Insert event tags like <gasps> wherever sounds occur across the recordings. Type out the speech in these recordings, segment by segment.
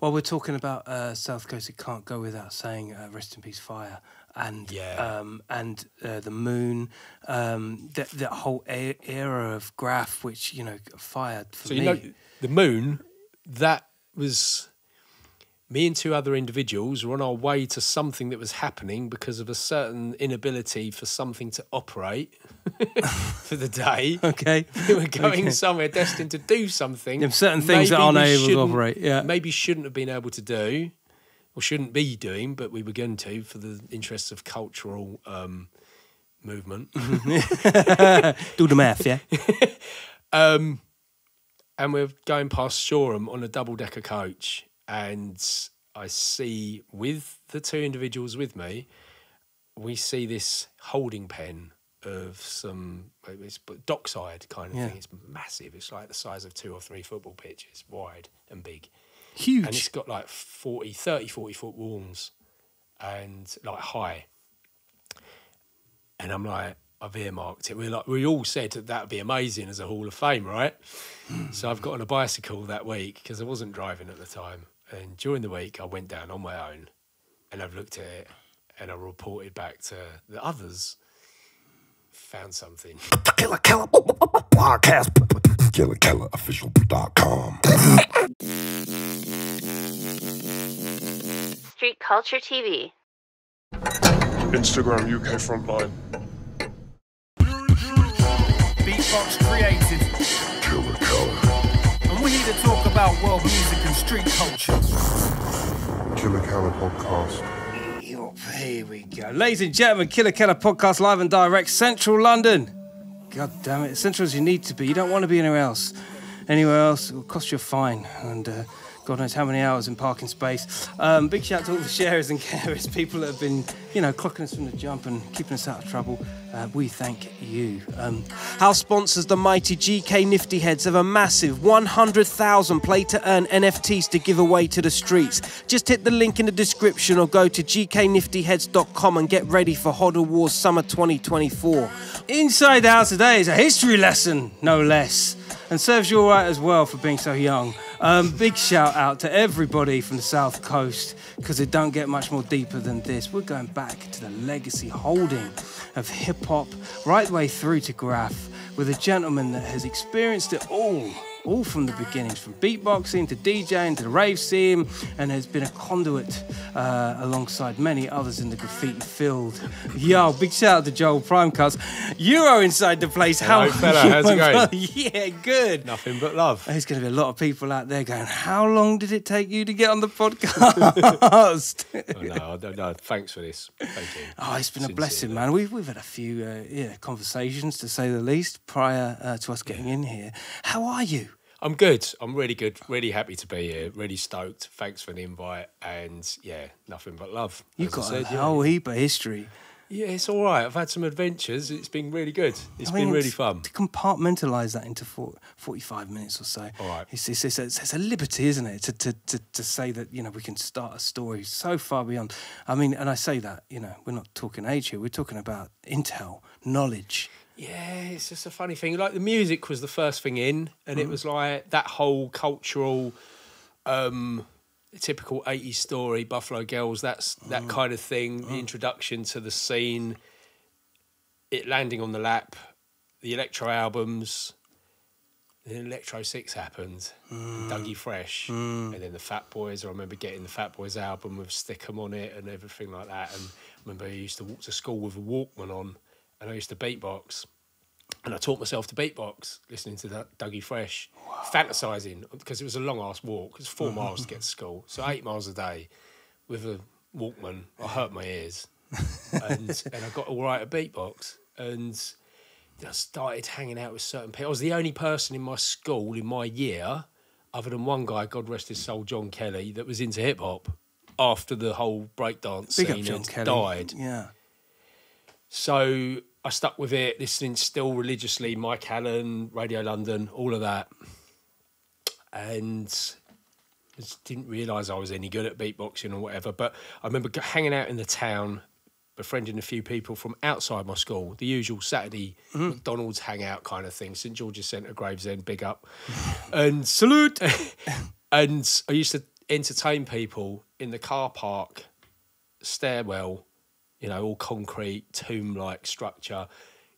Well, we're talking about uh, South Coast. It can't go without saying uh, rest in peace, fire, and Yeah. um, and uh, the moon. Um, that that whole e- era of graph, which you know, fired for So me. you know, the moon, that was me and two other individuals were on our way to something that was happening because of a certain inability for something to operate <laughs> for the day. <laughs> okay. We were going somewhere destined to do something. There's certain things that aren't able to operate, yeah. Maybe shouldn't have been able to do or shouldn't be doing, but we were going to for the interests of cultural um, movement. <laughs> Do the math, yeah. Um, and we're going past Shoreham on a double decker coach, and I see with the two individuals with me, we see this holding pen of some it's dockside kind of Yeah. thing. It's massive. It's like the size of two or three football pitches, wide and big. Huge. And it's got like 40, 30, 40 foot walls and like high. And I'm like, I've earmarked it. We're like, we all said that that would be amazing as a Hall of Fame, right? Hmm. so I've got on a bicycle that week because I wasn't driving at the time. And during the week, I went down on my own and I've looked at it and I reported back to the others. Found something. Killa Kela podcast. KillaKelaOfficial.com. Street Culture TV. Instagram UK Frontline. Beatbox created, Killa Kela. and we're here to talk about world music and street culture. Killa Kela Podcast. Here we go. Ladies and gentlemen, Killa Kela podcast live and direct, Central London. God damn it, central as you need to be. You don't want to be anywhere else. Anywhere else, it will cost you a fine. And uh, God knows how many hours in parking space. Um, big shout out to all the sharers and carers, <laughs> people that have been, you know, clocking us from the jump and keeping us out of trouble. Uh, we thank you. Um, our sponsors, the mighty GK Nifty Heads, have a massive 100,000 play to earn NFTs to give away to the streets. Just hit the link in the description or go to gkniftyheads.com and get ready for Hoddle Wars Summer 2024. Inside house today is a history lesson, no less, and serves you all right as well for being so young. Um, big shout out to everybody from the South Coast because it don't get much more deeper than this. We're going back to the legacy holding of hip hop right the way through to graph with a gentleman that has experienced it all. All from the beginnings, from beatboxing to DJing to the rave scene, and has been a conduit uh, alongside many others in the graffiti field. Yo, big shout out to Joel Prime Cuts. You're inside the place. Hello, How fella. How's it <laughs> going? yeah, good. Nothing but love. There's going to be a lot of people out there going, How long did it take you to get on the podcast? <laughs> Oh, no, I don't. Thanks for this. Thank you. oh, it's been a blessing, man. We've, we've had a few uh, yeah, conversations, to say the least, prior uh, to us getting in here. How are you? I'm good. I'm really good. Really happy to be here. Really stoked. Thanks for the invite. And yeah, nothing but love. You've got said, a yeah. whole heap of history. Yeah, it's all right. I've had some adventures. It's been really good. It's I been really fun. To compartmentalize that into four, 45 minutes or so. All right. It's, it's, it's, a, it's a liberty, isn't it? To, to, to, to say that, you know, we can start a story so far beyond. I mean, and I say that, you know, we're not talking age here. We're talking about intel, knowledge. Yeah, it's just a funny thing. Like the music was the first thing in, and Mm. it was like that whole cultural, um, typical 80s story, Buffalo Girls, that's Mm. that kind of thing, the introduction to the scene, it landing on the lap, the electro albums. Then Electro Six happened, Mm. Dougie Fresh, and then the Fat Boys. I remember getting the Fat Boys album with Stickum on it and everything like that. And I remember I used to walk to school with a Walkman on, and I used to beatbox. And I taught myself to beatbox, listening to that Dougie Fresh, fantasizing because it was a long ass walk. It was 4 <laughs> miles to get to school, so eight miles a day with a Walkman. I hurt my ears, and <laughs> and I got all right at beatbox. And I started hanging out with certain people. I was the only person in my school in my year, other than one guy, God rest his soul, John Kelly, that was into hip hop after the whole breakdance Big scene had Kelly. died. Yeah. So I stuck with it, listening still religiously, Mike Allen, Radio London, all of that. And just didn't realise I was any good at beatboxing or whatever. But I remember hanging out in the town, befriending a few people from outside my school, the usual Saturday mm-hmm. McDonald's hangout kind of thing, St George's Centre, Gravesend, big up. and salute. <laughs> and I used to entertain people in the car park stairwell, you know, all concrete, tomb like structure,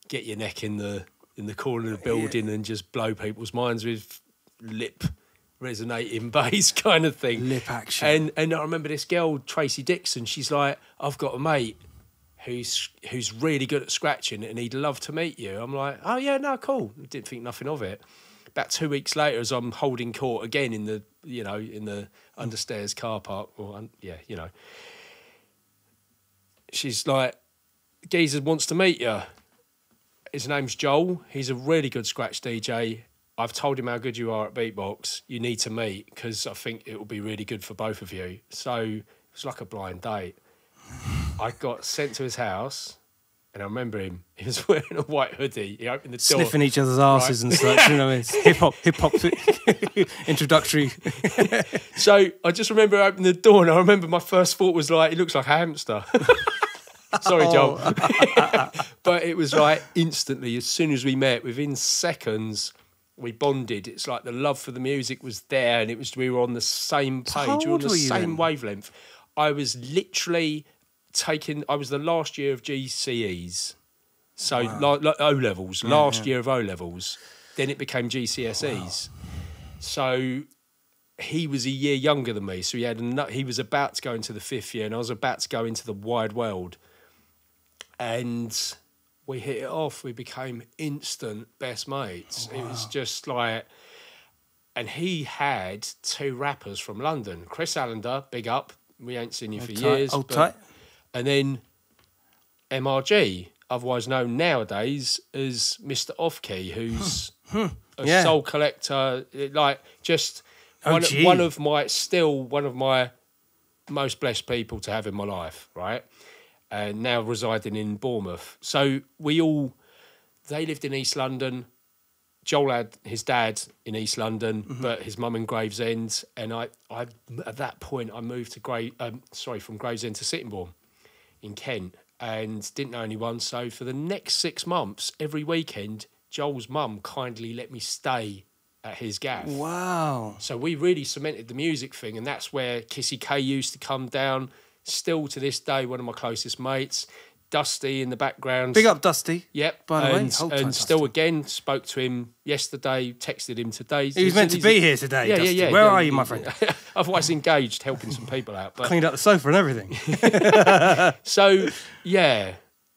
get your neck in the in the corner of the building and just blow people's minds with lip resonating <laughs> bass kind of thing. Lip action. And and I remember this girl, Tracy Dixon, she's like, I've got a mate who's who's really good at scratching and he'd love to meet you. I'm like, oh yeah, no, cool. Didn't think nothing of it. About two weeks later, as I'm holding court again in the you know in the understairs car park, or yeah, you know, she's like, Geezer wants to meet you. His name's Joel. He's a really good scratch DJ. I've told him how good you are at beatbox. You need to meet because I think it will be really good for both of you. So it was like a blind date. I got sent to his house, and I remember him. <laughs> He was wearing a white hoodie. He opened the door. Sniffing each other's asses and such. You know, it's <laughs> hip hop, hip hop <laughs> introductory. So I just remember opening the door, and I remember my first thought was like, "He looks like a hamster." <laughs> Sorry, Joel, oh. <laughs> but it was like instantly. As soon as we met, within seconds, we bonded. It's like the love for the music was there, and it was we were on the same page. we were on the same wavelength. I was literally taking. I was the last year of GCEs, so like, like O levels. Last year of O levels. Then it became GCSEs. So he was a year younger than me, so he had he was about to go into the fifth year, and I was about to go into the wide world, and we hit it off. We became instant best mates. It was just like, and he had two rappers from London, Chris Allender, big up. We ain't seen you for Tight, years, Old but- tight. and then MRG, otherwise known nowadays as Mr. Offkey, who's hmm, hmm, a Yeah. soul collector, like just oh, one, OG. one of my still one of my most blessed people to have in my life, right? And now residing in Bournemouth. So we all they lived in East London. Joel had his dad in East London, but his mum in Gravesend, and I, I at that point I moved to Grave, um, sorry, from Gravesend to Sittingbourne in Kent, and didn't know anyone. So for the next six months, every weekend, Joel's mum kindly let me stay at his gaff. Wow. So we really cemented the music thing, and that's where Kissy K used to come down. Still to this day, one of my closest mates. Dusty in the background. Big up, Dusty. Yep. By the way, and, hold tight, and still Dusty. again spoke to him yesterday, texted him today. He was meant to be here today. Yeah, Dusty. yeah, yeah. Where yeah, are you, my friend? <laughs> Otherwise engaged, helping some people out. But Cleaned up the sofa and everything. <laughs> so yeah,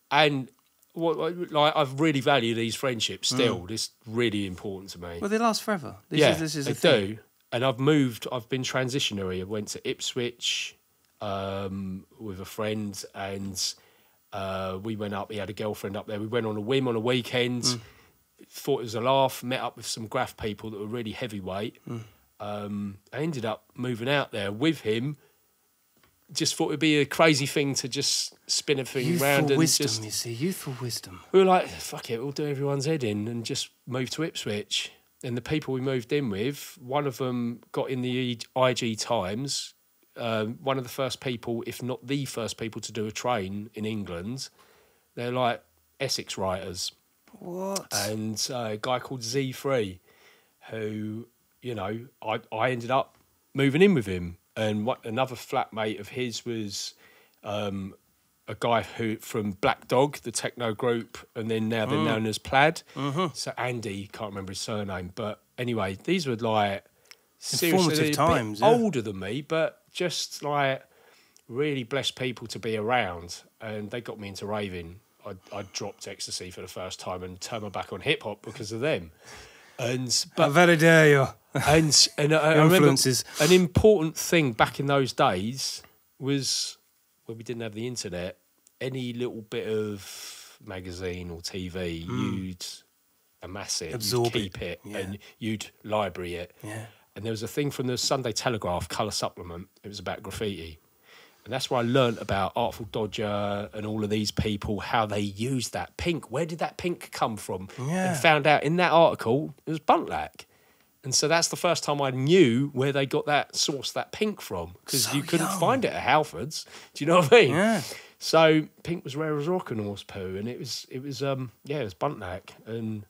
and what like I've really valued these friendships. Still, mm. this really important to me. Well, they last forever. This yeah, is, this is they do. And I've moved. I've been transitionary. I went to Ipswich um, with a friend, and uh, we went up. He had a girlfriend up there. We went on a whim on a weekend. Mm. Thought it was a laugh. Met up with some graph people that were really heavyweight. Mm. Um, I ended up moving out there with him. Just thought it'd be a crazy thing to just spin everything Youthful around and wisdom, just you see. Youthful wisdom. we were like, fuck it, we'll do everyone's head in and just move to Ipswich. And the people we moved in with, one of them got in the IG Times, um, one of the first people, if not the first people to do a train in England. They're like Essex writers. What? And uh, a guy called Z3, who, you know, I, I ended up moving in with him. And what, another flatmate of his was um, a guy who from Black Dog, the techno group, and then now they're known as Plaid. So Andy, can't remember his surname, but anyway, these were like Informative they're a bit times, yeah. older than me, but just like really blessed people to be around, and they got me into raving. I, I dropped ecstasy for the first time and turned my back on hip hop because of them. And but very dare you? and and I, I Influences. an important thing back in those days was when we didn't have the internet. Any little bit of magazine or TV, mm. you'd amass it. Absorb you'd keep it, it, yeah. and you'd library it. Yeah. And there was a thing from the Sunday Telegraph colour supplement. It was about graffiti. And that's where I learnt about Artful Dodger and all of these people, how they used that pink. Where did that pink come from? Yeah. And found out in that article it was Buntlack. And so that's the first time I knew where they got that source, that pink from, because So you couldn't young. find it at Halfords. Do you know what I mean? Yeah. So pink was rare as rock and horse poo, and it was it was um yeah it was Buntlack, and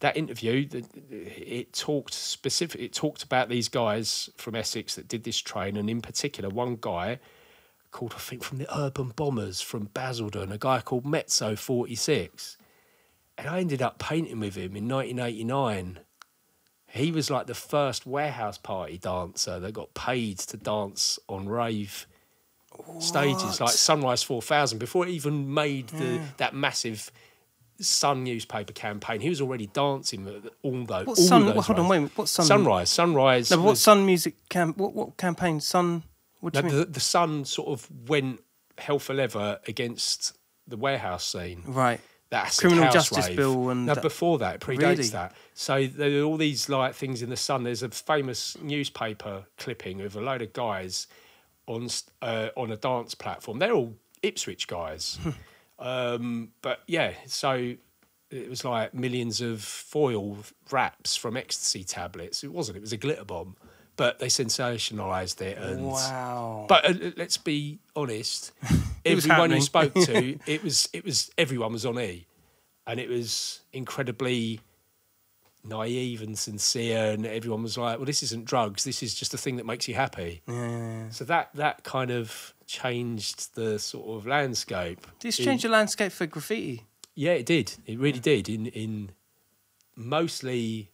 that interview, it talked specific. It talked about these guys from Essex that did this train, and in particular, one guy called I think from the Urban Bombers from Basildon, a guy called Mezzo Forty Six, and I ended up painting with him in 1989. He was like the first warehouse party dancer that got paid to dance on rave stages, like Sunrise 4000, before it even made the, that massive Sun newspaper campaign. He was already dancing all those. What all Sun? those Hold on, wait. What Sun? Sunrise, Sunrise. No, what was- Sun music camp? What what campaign? Sun. What do no, you mean? the, the Sun sort of went hell for leather against the warehouse scene. right. that acid Criminal Justice rave. Bill and no, before that, it predates Really? that. So there are all these like things in the sun. There's a famous newspaper clipping of a load of guys on uh, on a dance platform. They're all Ipswich guys, <laughs> um, but yeah. So it was like millions of foil wraps from ecstasy tablets. It wasn't. It was a glitter bomb, but they sensationalised it and. Wow. But uh, let's be honest. <laughs> It was everyone you spoke to, <laughs> it was it was everyone was on E, and it was incredibly naive and sincere, and everyone was like, "Well, this isn't drugs. This is just a thing that makes you happy." yeah. So that that kind of changed the sort of landscape. Did this in- change the landscape for graffiti? yeah, it did. It really did. In in mostly,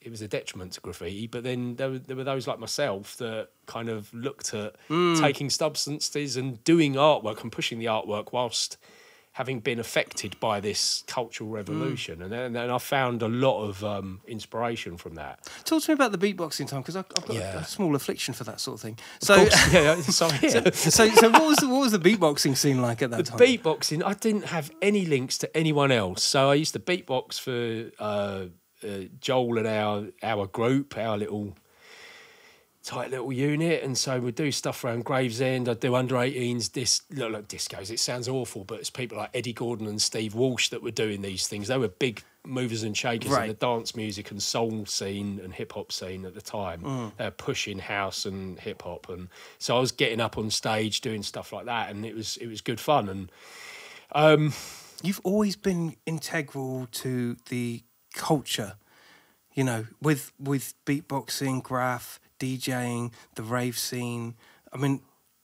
it was a detriment to graffiti. But then there were, there were those like myself that kind of looked at mm. taking substances and doing artwork and pushing the artwork whilst having been affected by this cultural revolution. And then and I found a lot of um, inspiration from that. Talk to me about the beatboxing time because I've, I've got Yeah. a small affliction for that sort of thing. Of So, course, yeah, <laughs> so, so, so what was the, what was the beatboxing scene like at that The time? beatboxing, I didn't have any links to anyone else. So I used to beatbox for uh, uh, Joel and our our group, our little tight little unit. And so we'd do stuff around Gravesend. I'd do under 18s, dis, look, look, discos. It sounds awful, but it's people like Eddie Gordon and Steve Walsh that were doing these things. They were big movers and shakers in the dance music and soul scene and hip hop scene at the time. Mm. They were pushing house and hip hop. And so I was getting up on stage doing stuff like that. And it was, it was good fun. And You've always been integral to the culture, you know, with with beatboxing, graph, DJing, the rave scene. I mean,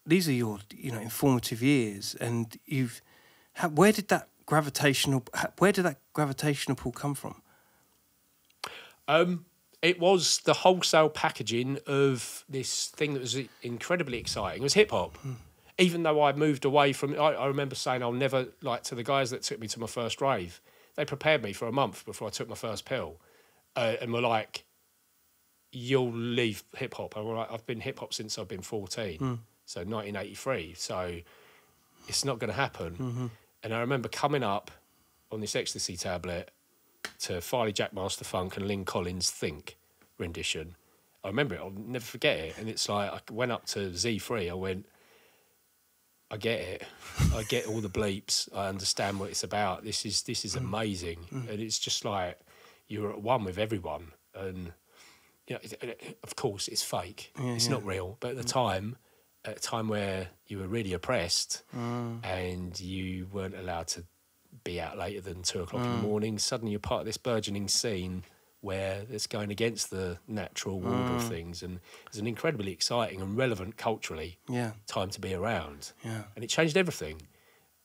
these are your you know informative years, and you've. How, where did that gravitational? how- Where did that gravitational pull come from? Um, it was the wholesale packaging of this thing that was incredibly exciting. It was hip hop. Even though I moved away from, I, I remember saying I'll never like to the guys that took me to my first rave. They prepared me for a month before I took my first pill, uh, and were like, "You'll leave hip hop." I was like, "I've been hip hop since I've been 14, hmm. so 1983. So it's not going to happen." Mm-hmm. And I remember coming up on this ecstasy tablet to Farley Jackmaster Funk and Lyn Collins Think rendition. I remember it. I'll never forget it. And it's like I went up to Z3. I went, I get it. I get all the bleeps. I understand what it's about. This is this is mm. amazing. Mm. And it's just like you're at one with everyone. And you know, it- it- of course, it's fake. it's not real. But at the mm. time, at a time where you were really oppressed mm. and you weren't allowed to be out later than two o'clock in the mm. morning, suddenly you're part of this burgeoning scene where it's going against the natural order of things. And it's an incredibly exciting and relevant culturally Yeah, time to be around. Yeah. And it changed everything.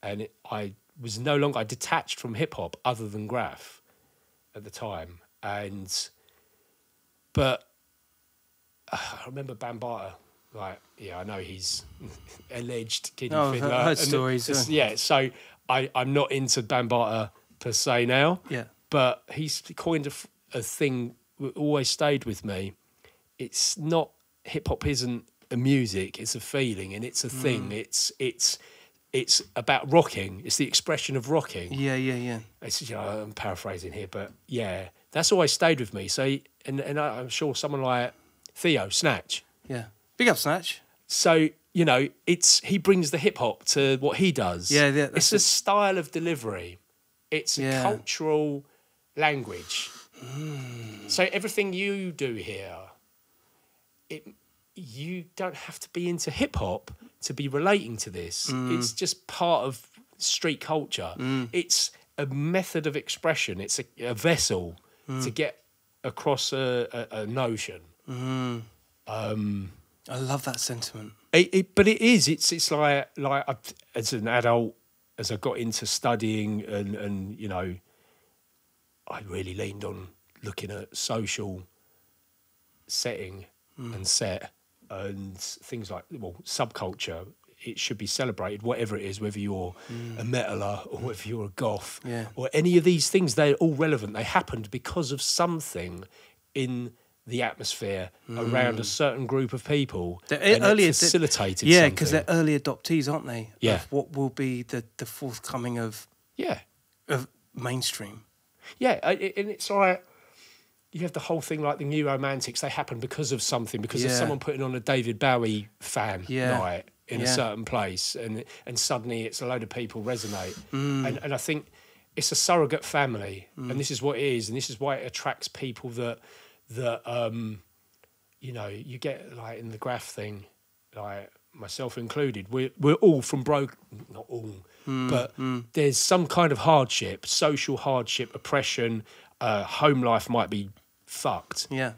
And it, I was no longer, I detached from hip hop other than graph at the time. And, but uh, <sighs> I remember Bambaataa, like, yeah, I know he's <laughs> alleged kidney Oh, I've fiddler. heard stories, it's- yeah. Yeah, so I, I'm not into Bambaataa per se now yeah. but he's coined a, a thing that always stayed with me. It's not hip hop isn't a music; it's a feeling and it's a thing. It's it's it's about rocking. It's the expression of rocking. Yeah, yeah, yeah. It's, you know, I'm paraphrasing here, but yeah, that's always stayed with me. So, and and I'm sure someone like Theo Snatch. Yeah. Big up, Snatch. So you know, it's he brings the hip hop to what he does. Yeah, yeah, it's a it. style of delivery. It's a cultural language. Hmm. So everything you do here, it you don't have to be into hip hop to be relating to this. Hmm. It's just part of street culture. It's a method of expression. It's a, a vessel to get across a, a, a notion. Mm-hmm. Um, I love that sentiment. It, it, but it is. It's it's like like I, as an adult, as I got into studying and and you know, I really leaned on looking at social setting mm. and set and things like well subculture. It should be celebrated, whatever it is, whether you're a mm. metaler or whether you're a goth Yeah. or any of these things. They're all relevant. They happened because of something in the atmosphere mm. around a certain group of people. They're early facilitated. Yeah, because they're early adoptees, aren't they? Yeah. Of what will be the the forthcoming of yeah. of mainstream. Yeah, and it's like you have the whole thing like the new romantics. They happen because of something, because of someone putting on a David Bowie fan Yeah. night in a certain place, and and suddenly it's a load of people resonate. Mm. And and I think it's a surrogate family, and this is what it is, and this is why it attracts people that that um, you know you get like in the graph thing, like myself included. We're we're all from broke, not all, Hmm, but there's some kind of hardship, social hardship, oppression. Uh, home life might be fucked, Yeah.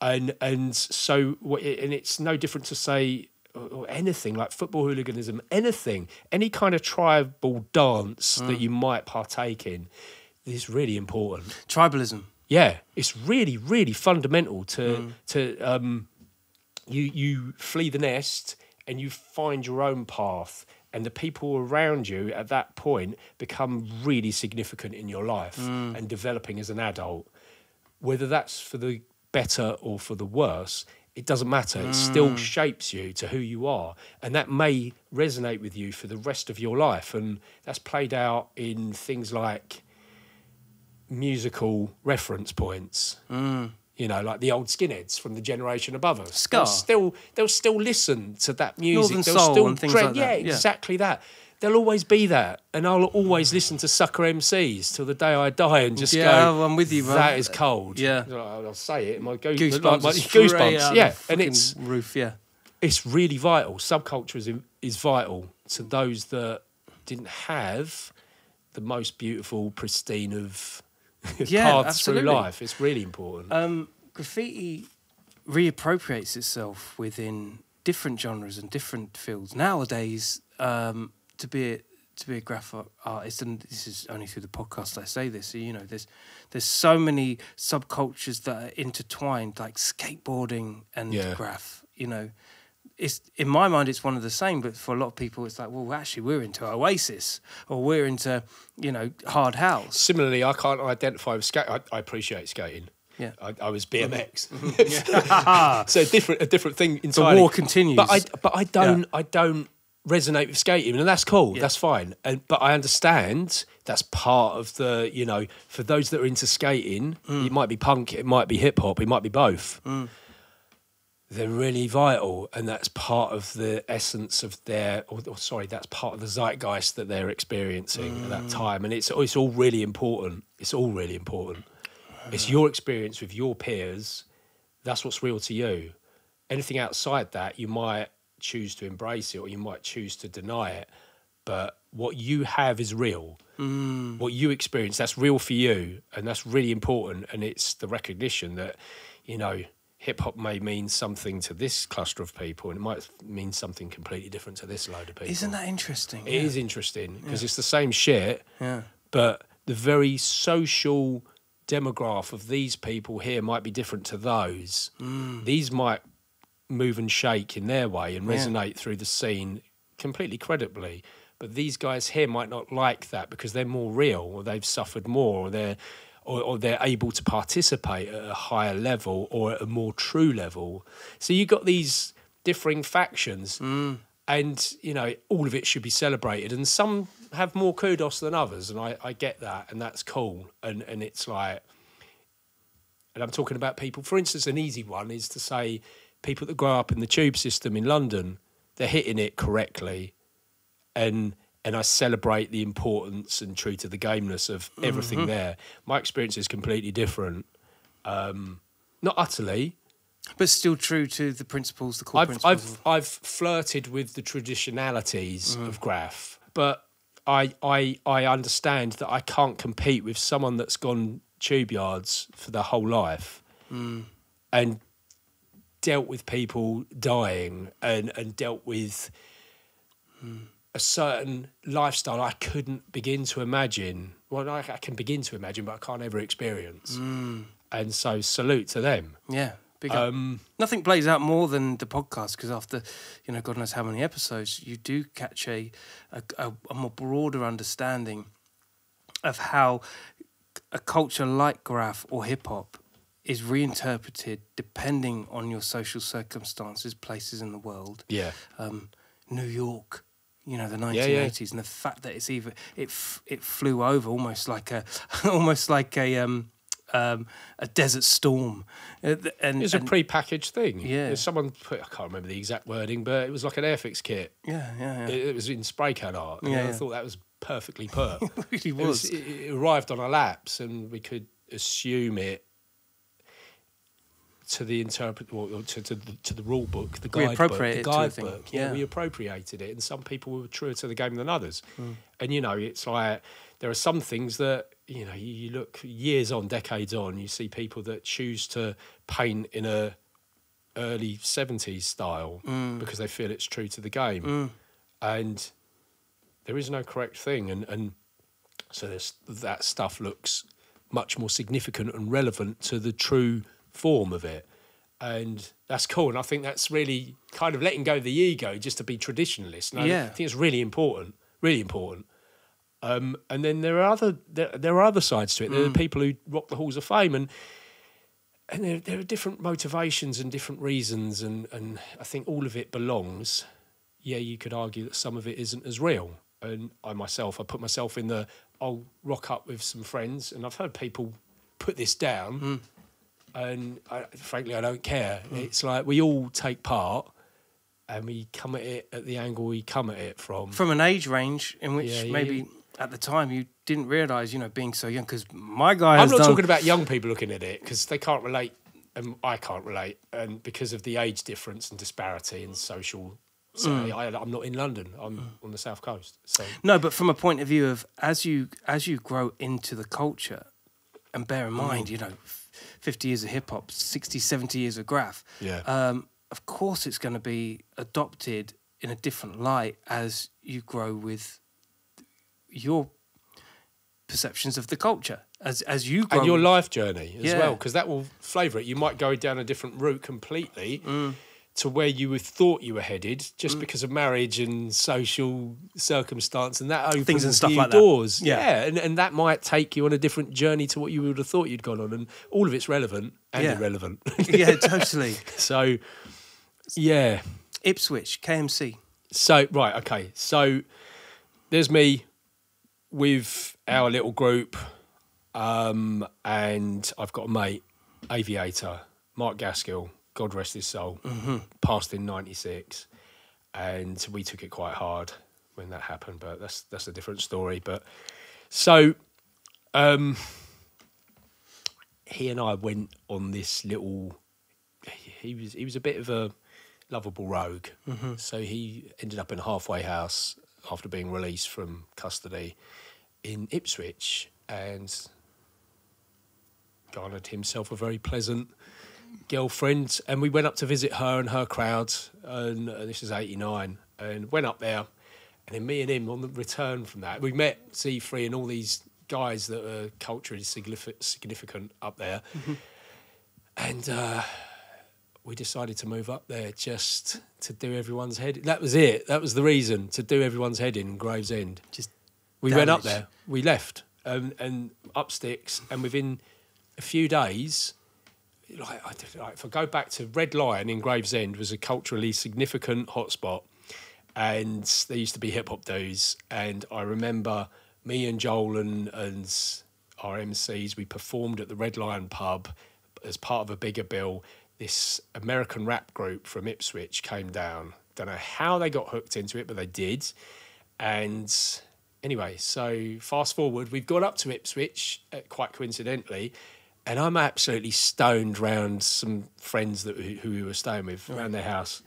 and and so what it- and it's no different to say or anything like football hooliganism, anything, any kind of tribal dance Hmm. that you might partake in is really important. Tribalism. Yeah, it's really, really fundamental to Mm. to um, you you flee the nest and you find your own path, and the people around you at that point become really significant in your life Mm. and developing as an adult. Whether that's for the better or for the worse, it doesn't matter. It still Mm. shapes you to who you are, and that may resonate with you for the rest of your life. And that's played out in things like musical reference points. You know, like the old skinheads from the generation above us. Ska. They'll still they'll still listen to that music. Northern they'll soul still and things dread- like yeah, that, yeah. exactly that. There'll always be that, and I'll always listen to sucker MCs till the day I die, and just Yeah, go. I'm with you, bro. That is cold. Yeah. I'll I'll say it. My goose, Goosebumps. like my are straight out goosebumps. Yeah, and it's roof. Yeah. it's really vital. Subculture is, is vital to those that didn't have the most beautiful, pristine of Yeah, <laughs> paths absolutely. through life. It's really important. Um, graffiti reappropriates itself within different genres and different fields nowadays. Um, to be a, to be a graphic artist, and this is only through the podcast I say this. You know, there's there's so many subcultures that are intertwined, like skateboarding and Yeah. graph. You know, it's in my mind it's one of the same, but for a lot of people it's like, well, actually we're into Oasis or we're into you know hard house. Similarly, I can't identify with skate. I, I appreciate skating. Yeah. I, I was BMX, <laughs> <laughs> so a different a different thing The entirely. war continues. But I but I don't I don't resonate with skating, and that's cool. Yeah. That's fine. And but I understand that's part of the you know for those that are into skating, Mm. it might be punk, it might be hip hop, it might be both. They're really vital, and that's part of the essence of their. Or, or sorry, that's part of the zeitgeist that they're experiencing at Mm. that time, and it's it's all really important. It's all really important. It's your experience with your peers. That's what's real to you. Anything outside that, you might choose to embrace it or you might choose to deny it. But what you have is real. What you experience, that's real for you. And that's really important. And it's the recognition that, you know, hip hop may mean something to this cluster of people and it might mean something completely different to this load of people. Isn't that interesting? It is interesting because it's the same shit, Yeah. but the very social demograph of these people here might be different to those. Mm. These might move and shake in their way and Yeah. resonate through the scene completely credibly. But these guys here might not like that because they're more real or they've suffered more or they're or, or they're able to participate at a higher level or at a more true level. So you've got these differing factions mm. and you know all of it should be celebrated and some have more kudos than others and I, I get that and that's cool and and it's like and I'm talking about people for instance an easy one is to say people that grow up in the tube system in London they're hitting it correctly. And and I celebrate the importance and true to the gameness of everything mm-hmm. there. My experience is completely different. Um not utterly. But still true to the principles, the core I've principles. I've I've flirted with the traditionalities mm-hmm. of graph, but I I I understand that I can't compete with someone that's gone tube yards for their whole life. Mm. And dealt with people dying and, and dealt with a certain lifestyle I couldn't begin to imagine. Well, I, I can begin to imagine, but I can't ever experience. And so, salute to them. Yeah. Um, Nothing plays out more than the podcast because after, you know, God knows how many episodes, you do catch a, a, a, a more broader understanding of how a culture like graph or hip hop is reinterpreted depending on your social circumstances, places in the world. yeah. um, New York, you know, the Yeah, yeah. 1980s, and the fact that it's either it f- it flew over almost like a <laughs> almost like a um, um, a desert storm, Uh, and, It was a pre-packaged thing. Yeah. Someone put, I can't remember the exact wording, but it was like an Airfix kit. yeah, yeah, yeah. It, it was in spray can art. and Yeah, I yeah. thought that was perfectly put. <laughs> It really It, was, was. it, it arrived on our laps, and we could assume it to the interpret or or to, to, the, to the rule book, the guide book, the appropriate it to a guide book. yeah. we appropriated it, and some people were truer to the game than others. Hmm. And you know, it's like there are some things that you know you, look years on, decades on, you see people that choose to paint in a early seventies style Hmm. because they feel it's true to the game, and there is no correct thing, and and so there's, that stuff looks much more significant and relevant to the true form of it. And that's cool. And I think that's really kind of letting go of the ego just to be traditionalist. And I Yeah. think it's really important, really important. Um, and then there are other there, there are other sides to it. There are people who rock the halls of fame, and and there, there are different motivations and different reasons, and and I think all of it belongs. Yeah, you could argue that some of it isn't as real. And I myself, I put myself in the I'll rock up with some friends, and I've heard people put this down, and I, frankly, I don't care. It's like we all take part, and we come at it at the angle we come at it from. From an age range in which Yeah, maybe at the time you didn't realise, you know, being so young. Because my guy I'm not done, talking about young people looking at it because they can't relate, and I can't relate, and because of the age difference and disparity and social. So Mm. I, I'm not in London. I'm on the south coast. So No, but from a point of view of as you as you grow into the culture, and bear in mind, you know, 50 years of hip hop, 60, 70 years of graph. Yeah. Um, of course, it's going to be adopted in a different light as you grow with your perceptions of the culture. As as you grow, and your life journey as Yeah. well, because that will flavour it. You might go down a different route completely Mm. To where you would thought you were headed, just because of marriage and social circumstance, and that opens Things and stuff like that. doors. Yeah. and, and that might take you on a different journey to what you would have thought you'd gone on, and all of it's relevant and Yeah. irrelevant. <laughs> yeah, totally. <laughs> so, yeah. Ipswich, KMC. So right, okay. So there's me with our little group, um, and I've got a mate, aviator, Mark Gaskill. God rest his soul. Passed in '96, and we took it quite hard when that happened. But that's that's a different story. But so, um, he and I went on this little. He was he was a bit of a lovable rogue. So he ended up in a halfway house after being released from custody in Ipswich and garnered himself a very pleasant girlfriend. And we went up to visit her and her crowd. And this is 89. And went up there. And then me and him on the return from that, we met C3 and all these guys that are culturally significant up there. And uh, we decided to move up there just to do everyone's head. That was it. That was the reason to do everyone's head in Gravesend. Just We went up there. We left um, and up sticks, and within a few days, like, like if I go back to Red Lion in Gravesend was a culturally significant hotspot, and there used to be hip hop dudes, and I remember me and Joel and, and our MCs we performed at the Red Lion pub as part of a bigger bill. This American rap group from Ipswich came down. Don't know how they got hooked into it, but they did. And anyway, so fast forward, we've gone up to Ipswich uh, quite coincidentally, and I'm absolutely stoned round some friends that who, who we were staying with around their house.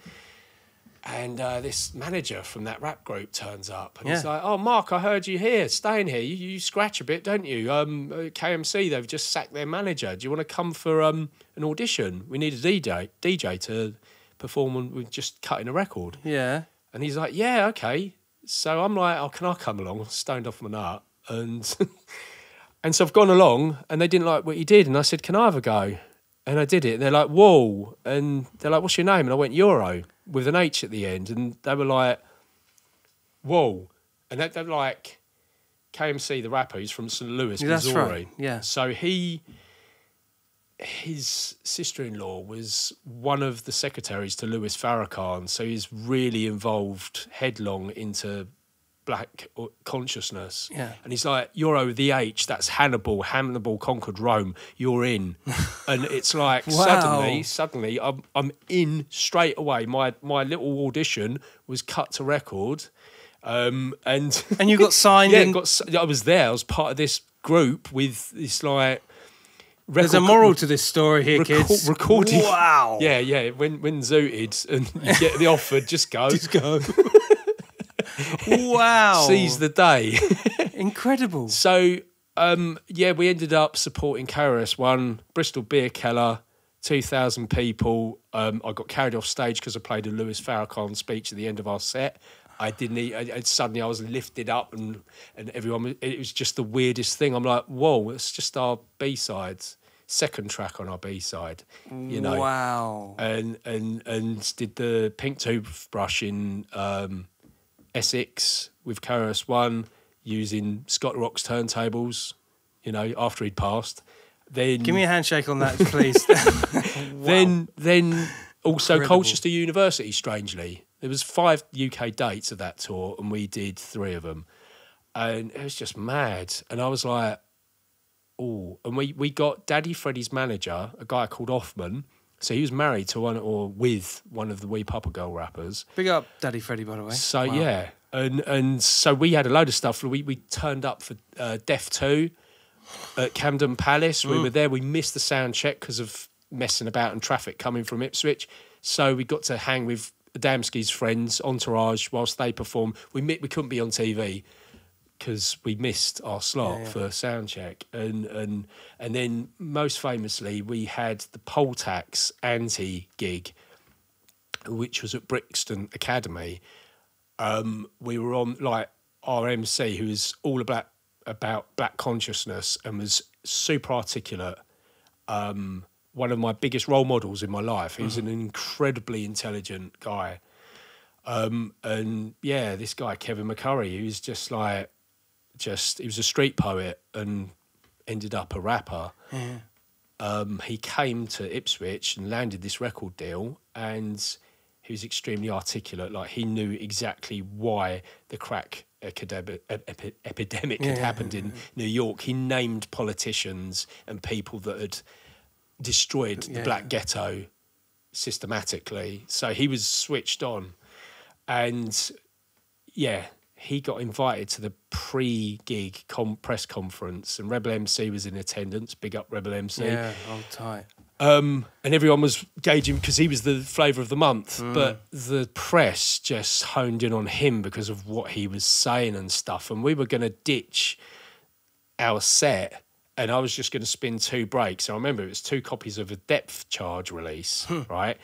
And uh, this manager from that rap group turns up and he's like, "Oh, Mark, I heard you here, staying here. You, you scratch a bit, don't you? Um, uh, KMC, they've just sacked their manager. Do you want to come for um, an audition? We need a DJ, DJ to perform. on- We're just cutting a record." Yeah. And he's like, "Yeah, okay." So I'm like, "Oh, can I come along?" Stoned off my nut, and <laughs> and so I've gone along, and they didn't like what he did, and I said, "Can I have a go?" And I did it. And they're like, "Whoa!" And they're like, "What's your name?" And I went, "Euroh," with an H at the end, and they were like, "Whoa!" And they- they're like, KMC, the rapper, he's from St. Louis, Yeah, Missouri. right, yeah. So he, his sister-in-law was one of the secretaries to Louis Farrakhan. So he's really involved headlong into black consciousness. Yeah. And he's like, you're over the H, that's Hannibal. Hannibal conquered Rome. You're in. <laughs> and it's like Wow. suddenly, suddenly I'm I'm in straight away. My my little audition was cut to record. Um, and <laughs> And you got signed yeah, in. got I was there. I was part of this group with this like. There's a moral to this story here, reco- kids. recording. Wow. Yeah, yeah. When when zooted and <laughs> you get the offer, just go. Just go. Wow. <laughs> Seize the day. <laughs> Incredible. So um, yeah, we ended up supporting KRS One, Bristol Bierkeller, two thousand people. Um, I got carried off stage because I played a Louis Farrakhan speech at the end of our set. I didn't. Eat, I, I- suddenly, I was lifted up, and and everyone. It was just the weirdest thing. I'm like, whoa! It's just our B sides, second track on our B side. You know, Wow. and and and did the pink toothbrush in um, Essex with KRS One using Scott Rock's turntables. You know, after he'd passed, then Give me a handshake on that, please. <laughs> <laughs> then then also Incredible. Colchester University. Strangely, there was five UK dates of that tour, and we did three of them, and it was just mad. And I was like, oh, and we we got Daddy Freddy's manager, a guy called Offman. So he was married to one or with one of the Wee Papa Girl rappers. Big up, Daddy Freddy, by the way. So Wow. yeah, and and so we had a load of stuff. We we turned up for uh, Def II at Camden Palace. Mm. We were there. We missed the sound check because of messing about and traffic coming from Ipswich. So we got to hang with Adamski's friends, Entourage, whilst they performed. We we couldn't be on TV because we missed our slot for sound check, and and and then most famously we had the poll tax anti gig, which was at Brixton Academy. Um, we were on like our MC, who was all about about black consciousness and was super articulate. Um, one of my biggest role models in my life. He was an incredibly intelligent guy. Um, and yeah, this guy Kevin McCurry, who's just like, just he was a street poet and ended up a rapper. Um, he came to Ipswich and landed this record deal, and he was extremely articulate. Like he knew exactly why the crack epi- epidemic had happened in New York. He named politicians and people that had destroyed the Yeah. black ghetto systematically. So he was switched on, and yeah, he got invited to the pre-gig com- press conference, and Rebel MC was in attendance. Big up Rebel MC. Yeah, hold tight. Um, and everyone was gauging because he was the flavour of the month. But the press just honed in on him because of what he was saying and stuff. And we were going to ditch our set, and I was just going to spin two breaks. I remember it was two copies of a depth charge release, right?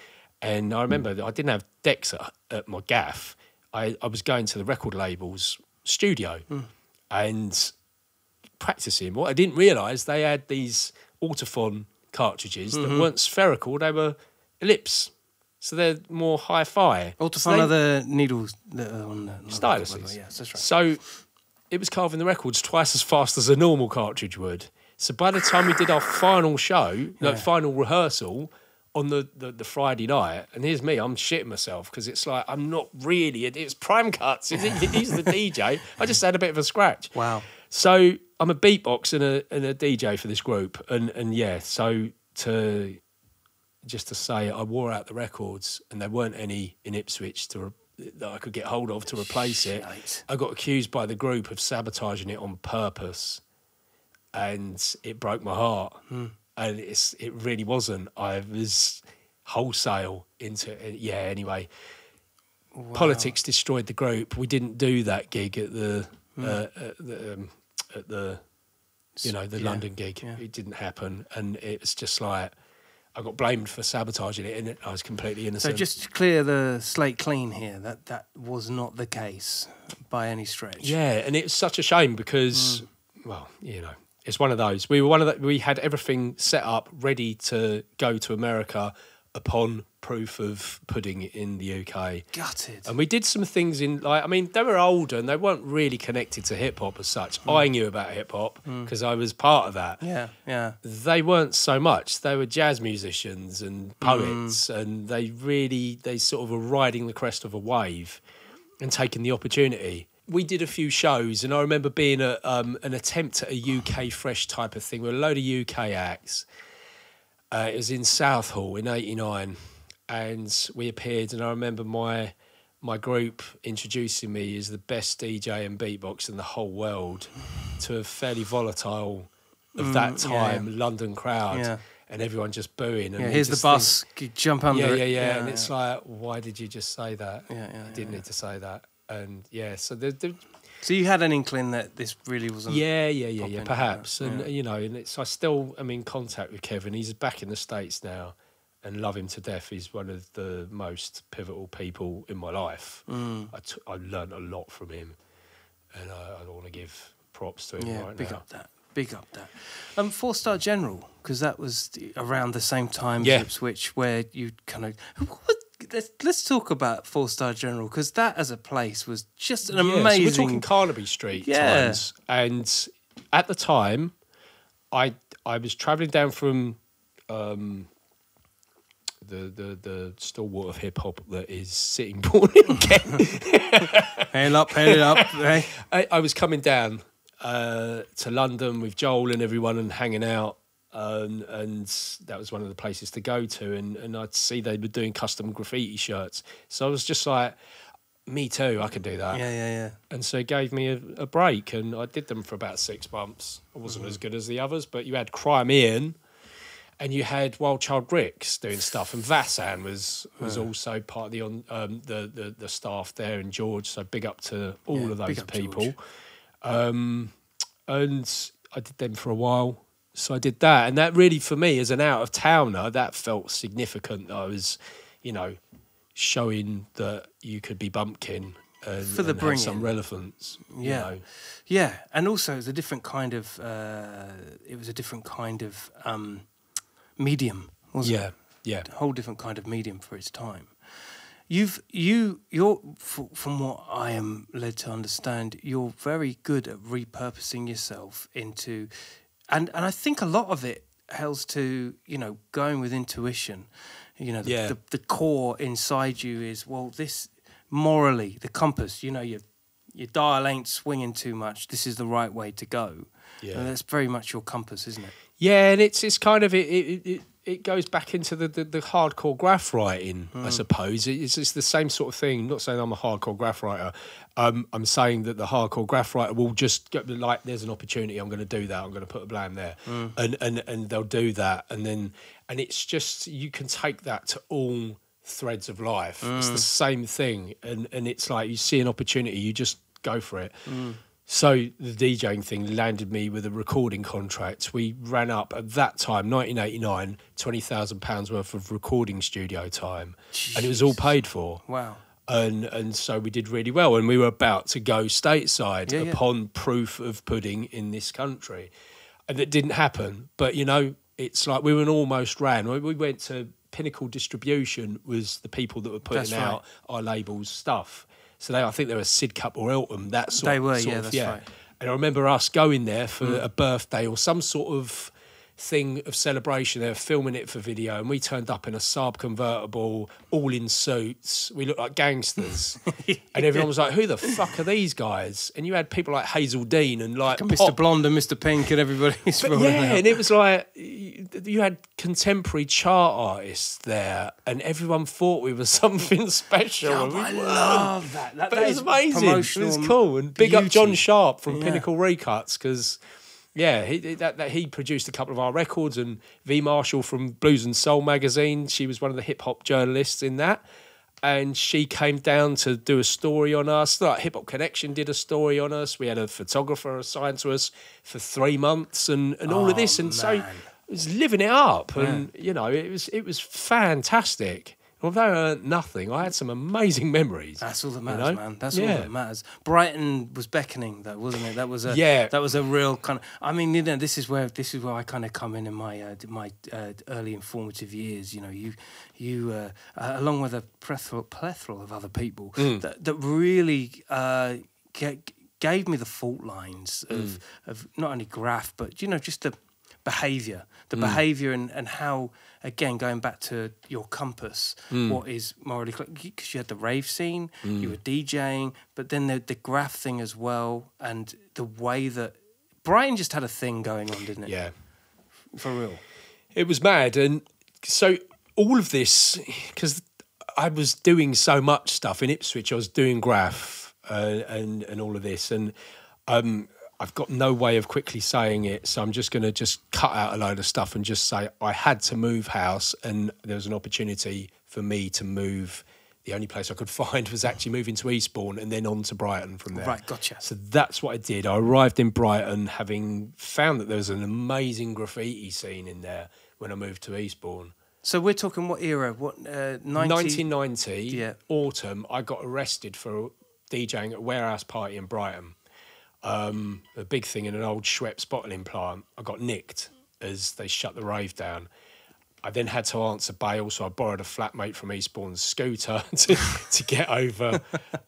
And I remember that I didn't have decks at, at my gaff. I, I was going to the record label's studio and practicing. What I didn't realise, they had these Ortofon cartridges that mm-hmm. weren't spherical, they were ellipse. So they're more hi-fi. All to So they- other needles that are on the on the record, by the styluses. Yes, that's right. So it was carving the records twice as fast as a normal cartridge would. So by the time we did our final show, like final rehearsal on the, the, the Friday night, and here's me, I'm shitting myself because it's like I'm not really. It's prime cuts. He's the DJ. <laughs> I just had a bit of a scratch. Wow. So I'm a beatbox and a and a DJ for this group, and and yeah. So to just to say, I wore out the records, and there weren't any in Ipswich to that I could get hold of to replace it. I got accused by the group of sabotaging it on purpose, and it broke my heart. Hmm. And it's it really wasn't. I was wholesale into it. Yeah. Anyway, politics destroyed the group. We didn't do that gig at the Hmm. uh, at the, um, at the you know the Yeah, London gig. yeah. It didn't happen, and it was just like I got blamed for sabotaging it, and I was completely innocent. So just to clear the slate clean here, that that was not the case by any stretch. Yeah, and it's such a shame because, Hmm. well, you know, it's one of those. We were one of the, we had everything set up, ready to go to America upon proof of pudding in the UK. Gutted. And we did some things in like I mean they were older and they weren't really connected to hip hop as such. Mm. I knew about hip hop mm. because I was part of that. Yeah, yeah. They weren't so much. They were jazz musicians and poets mm. and they really they sort of were riding the crest of a wave and taking the opportunity. We did a few shows and I remember being a um, an attempt at a UK fresh type of thing with a load of UK acts. Uh, it was in Southall in '89, and we appeared. And I remember my my group introducing me as the best DJ and beatbox in the whole world to a fairly volatile of that Mm, yeah, time London crowd, Yeah. and everyone just booing. And Yeah, here's the bus. You jump Think, under yeah, yeah, yeah, And it's like, why did you just say that? Yeah, yeah, I didn't yeah, need to say that. And yeah, so the, the So you had an inkling that this really wasn't. yeah, yeah, yeah, yeah, perhaps. And yeah. you know, and it's I still am in contact with Kevin. He's back in the states now, and love him to death. He's one of the most pivotal people in my life. Mm. I t- I learned a lot from him, and I, I want to give props to him Yeah, right big now. up that. Big up that. Um, four star general because that was the- around the same time Yeah. Ipswich where you kind of. What, let's, let's talk about four star general because that as a place was just an Yeah, so amazing. we're talking Carnaby Street Yeah. times, and at the time, I I was travelling down from um, the the the stalwart of hip hop that is sitting <laughs> born in Kent. Hail up, hail up. hey. I, I was coming down uh, to London with Joel and everyone and hanging out. Um, and that was one of the places to go to. And, and I'd see they were doing custom graffiti shirts. So I was just like, me too, I can do that. Yeah, yeah, yeah. And so it gave me a, a break. And I did them for about six months. I wasn't as good as the others, but you had Crime Ian and you had Wild Child Ricks doing stuff. And Vassan was was also part of the, on, um, the, the, the staff there and George. So big up to all Yeah, of those people. Um, and I did them for a while. So I did that, and that really, for me, as an out of towner, that felt significant. I was, you know, showing that you could be bumpkin and, For the have some relevance. you Yeah. know. Yeah, and also it was a different kind of. Uh, it was a different kind of um, medium, wasn't yeah, it? yeah, a whole different kind of medium for its time. You've you you're from what I am led to understand, you're very good at repurposing yourself into, and and I think a lot of it hails to you know going with intuition. You know, the, Yeah. the, the core inside you is well, this morally the compass. You know, your your dial ain't swinging too much. This is the right way to go. Yeah. and that's very much your compass, isn't it? yeah. And it's it's kind of it it, it, it goes back into the, the, the hardcore graph writing, Hmm. I suppose. It's it's the same sort of thing. I'm not saying I'm a hardcore graph writer. Um, I'm saying that the hardcore graph writer will just go, like, there's an opportunity. I'm going to do that. I'm going to put a blame there, Hmm. and and and they'll do that, and then and it's just you can take that to all threads of life. It's Hmm. the same thing, and and it's like you see an opportunity, you just go for it. Hmm. So the DJing thing landed me with a recording contract. We ran up at that time, 1989, twenty thousand pounds worth of recording studio time, and it was all paid for. Wow. And and so we did really well, and we were about to go stateside Yeah, yeah. upon proof of pudding in this country, and it didn't happen. But you know, it's like we were almost ran. We- We went to Pinnacle Distribution was the people that were putting That's right. out our labels stuff. So they, I think they were Sidcup or Eltham. That sort. They were, sort yeah, of, that's yeah. right. And I remember us going there for Mm. a birthday or some sort of thing of celebration. They were filming it for video, and we turned up in a Saab convertible, all in suits. We looked like gangsters, <laughs> and everyone was like, "Who the fuck are these guys?" And you had people like Hazell Dean and like Mr. Blonde and Mr. Pink and rolling yeah, out. and it was like you, had contemporary chart artists there, and everyone thought we were <laughs> something special. and we I weren't. love that. that But that it was amazing. It was cool. And big up John. Sharp from Yeah. Pinnacle Recuts because. Yeah, he that, that he produced a couple of our records, and V Marshall from Blues and Soul magazine. She was one of the hip hop journalists in that, and she came down to do a story on us. Like Hip Hop Connection did a story on us. We had a photographer assigned to us for three months, and, and all of oh, this. And so man. it was living it up, and you know, it was it was fantastic. Although I earned nothing, I had some amazing memories. That's all that you matters, know? man. That's Yeah. all that matters. Brighton was beckoning, though, wasn't it? That was a Yeah. That was a real kind of. I mean, you know, this is where this is where I kind of come in in my uh, my uh, early informative years. You know, you you uh, uh, along with a plethora, plethora of other people Mm. that that really uh, ga- gave me the fault lines of Mm. of not only graph but you know just the behavior the Mm. behavior and, and how again going back to your compass Mm. what is morally because you had the rave scene you were djing but then the, the graph thing as well and the way that brian just had a thing going on didn't it Yeah. for real It was mad, and so all of this because I was doing so much stuff in Ipswich. I was doing graph uh, and and all of this, and um, I've got no way of quickly saying it, so I'm just going to just cut out a load of stuff and just say I had to move house, and there was an opportunity for me to move. The only place I could <laughs> find was actually moving to Eastbourne and then on to Brighton from there. Right, gotcha. So that's what I did. I arrived in Brighton having found that there was an amazing graffiti scene in there when I moved to Eastbourne. so we're talking what era what uh 90 1990, Yeah. autumn, I got arrested for DJing at a warehouse party in Brighton. Um, a big thing in an old Schweppes bottling plant. I got nicked as they shut the rave down. I then had to answer bail, so I borrowed a flatmate from Eastbourne's scooter <laughs> to, to get over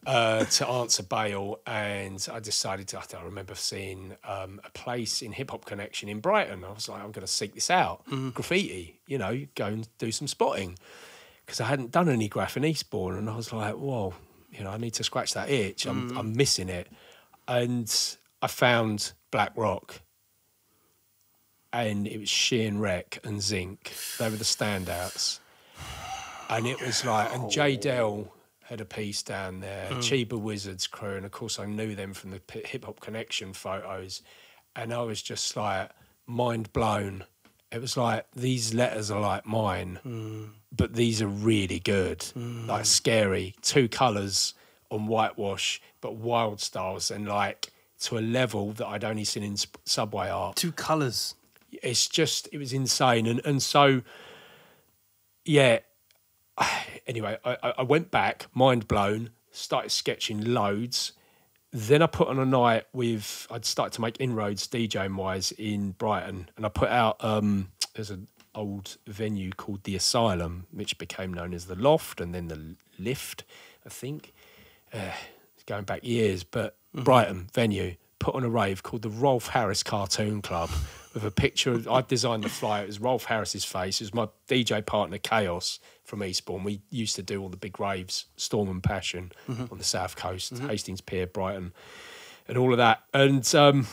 uh, to answer bail. And I decided to, I remember seeing um, a place in Hip Hop Connection in Brighton. I was like, I'm going to seek this out. Graffiti, you know, go and do some spotting. Because I hadn't done any graph in Eastbourne. And I was like, whoa, you know, I need to scratch that itch. I'm, I'm missing it. And I found Black Rock and it was Sheehan Rec and Zinc. They were the standouts. And it was like, and Jay oh. Dell had a piece down there, mm. Chiba Wizards crew, and of course I knew them from the Hip Hop Connection photos. And I was just like mind blown. It was like, these letters are like mine, mm. but these are really good, mm. like scary. Two colours on whitewash, but wild styles, and like to a level that I'd only seen in subway art. Two colors it's just it was insane. And and so yeah <sighs> anyway I, I- I went back mind blown started sketching loads. Then I put on a night with I'd started to make inroads DJing wise in Brighton and I put out um there's an old venue called the Asylum which became known as the Loft and then the Lift I think uh, going back years, but Brighton venue put on a rave called the Rolf Harris Cartoon Club with a picture. Of, I designed the flyer. It was Rolf Harris's face. It was my DJ partner Chaos from Eastbourne. We used to do all the big raves, Storm and Passion on the south coast, Hastings Pier, Brighton, and all of that. And um,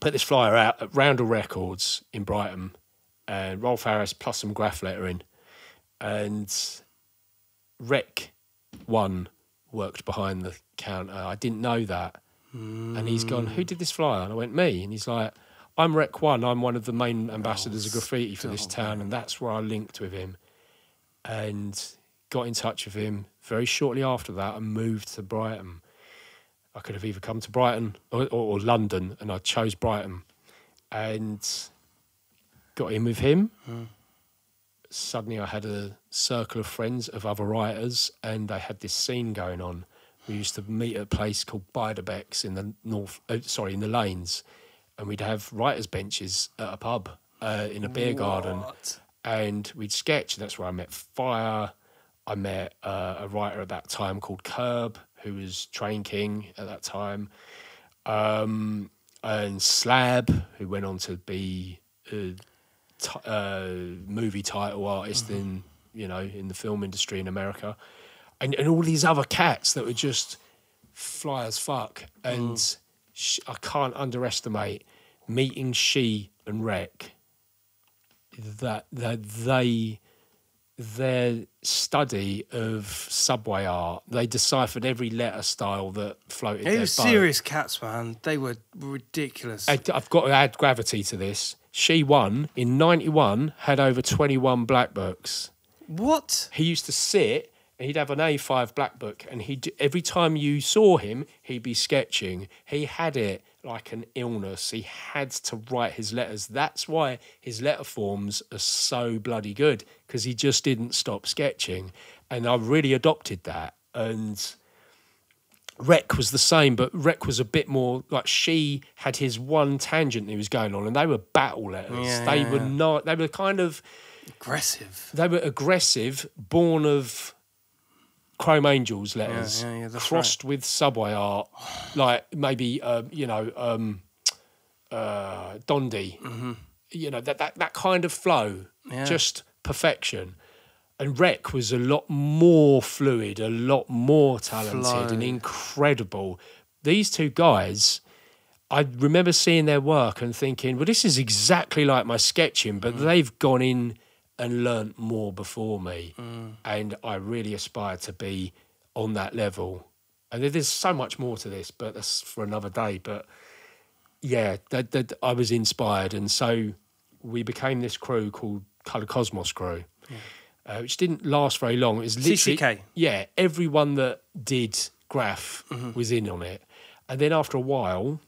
put this flyer out at Roundel Records in Brighton, and Rolf Harris plus some graph lettering, and Rec One worked behind the counter. I didn't know that. And he's gone, Who hmm. did this flyer? And I went, Me. And he's like, I'm Rec One. I'm one of the main oh, ambassadors of graffiti for this town. And that's where I linked with him and got in touch with him. Very shortly after that, I moved to Brighton. I could have either come to Brighton or, or, or London, and I chose Brighton and got in with him hmm. Suddenly I had a circle of friends of other writers, and they had this scene going on. We used to meet at a place called Biderbecks in the north, uh, sorry, in the lanes, and we'd have writers' benches at a pub uh, in a beer garden, and we'd sketch. That's where I met Fire. I met uh, a writer at that time called Curb, who was Train King at that time, um, and Slab, who went on to be. T- uh, movie title artist in you know in the film industry in America, and and all these other cats that were just fly as fuck. And sh- I can't underestimate meeting she and Rec. That that they their study of subway art, they deciphered every letter style that floated. They were serious cats, man. They were ridiculous. I- I've got to add gravity to this. She One in '91, had over 21 black books. what? He used to sit And he'd have an A5 black book, and he every time you saw him, he'd be sketching. He had it like an illness. He had to write his letters. That's why his letter forms are so bloody good because he just didn't stop sketching, and I really adopted that. And Rec was the same, but Rec was a bit more like she had his one tangent he was going on, and they were battle letters. Yeah, they yeah, were yeah. not. They were kind of Aggressive. they were aggressive, born of Chrome Angels letters, yeah, yeah, that's crossed with Subway art, like maybe uh, you know um, uh, Dondi, you know that that that kind of flow, just perfection. And Rec was a lot more fluid, a lot more talented, and incredible. These two guys, I remember seeing their work and thinking, well, this is exactly like my sketching, but mm. they've gone in and learnt more before me. Mm. And I really aspire to be on that level. And there's so much more to this, but that's for another day. But yeah, that, that I was inspired. And so we became this crew called Colour Cosmos Crew. Uh, which didn't last very long. It was literally, CCK? yeah, everyone that did graph Mm-hmm. was in on it. And then after a while,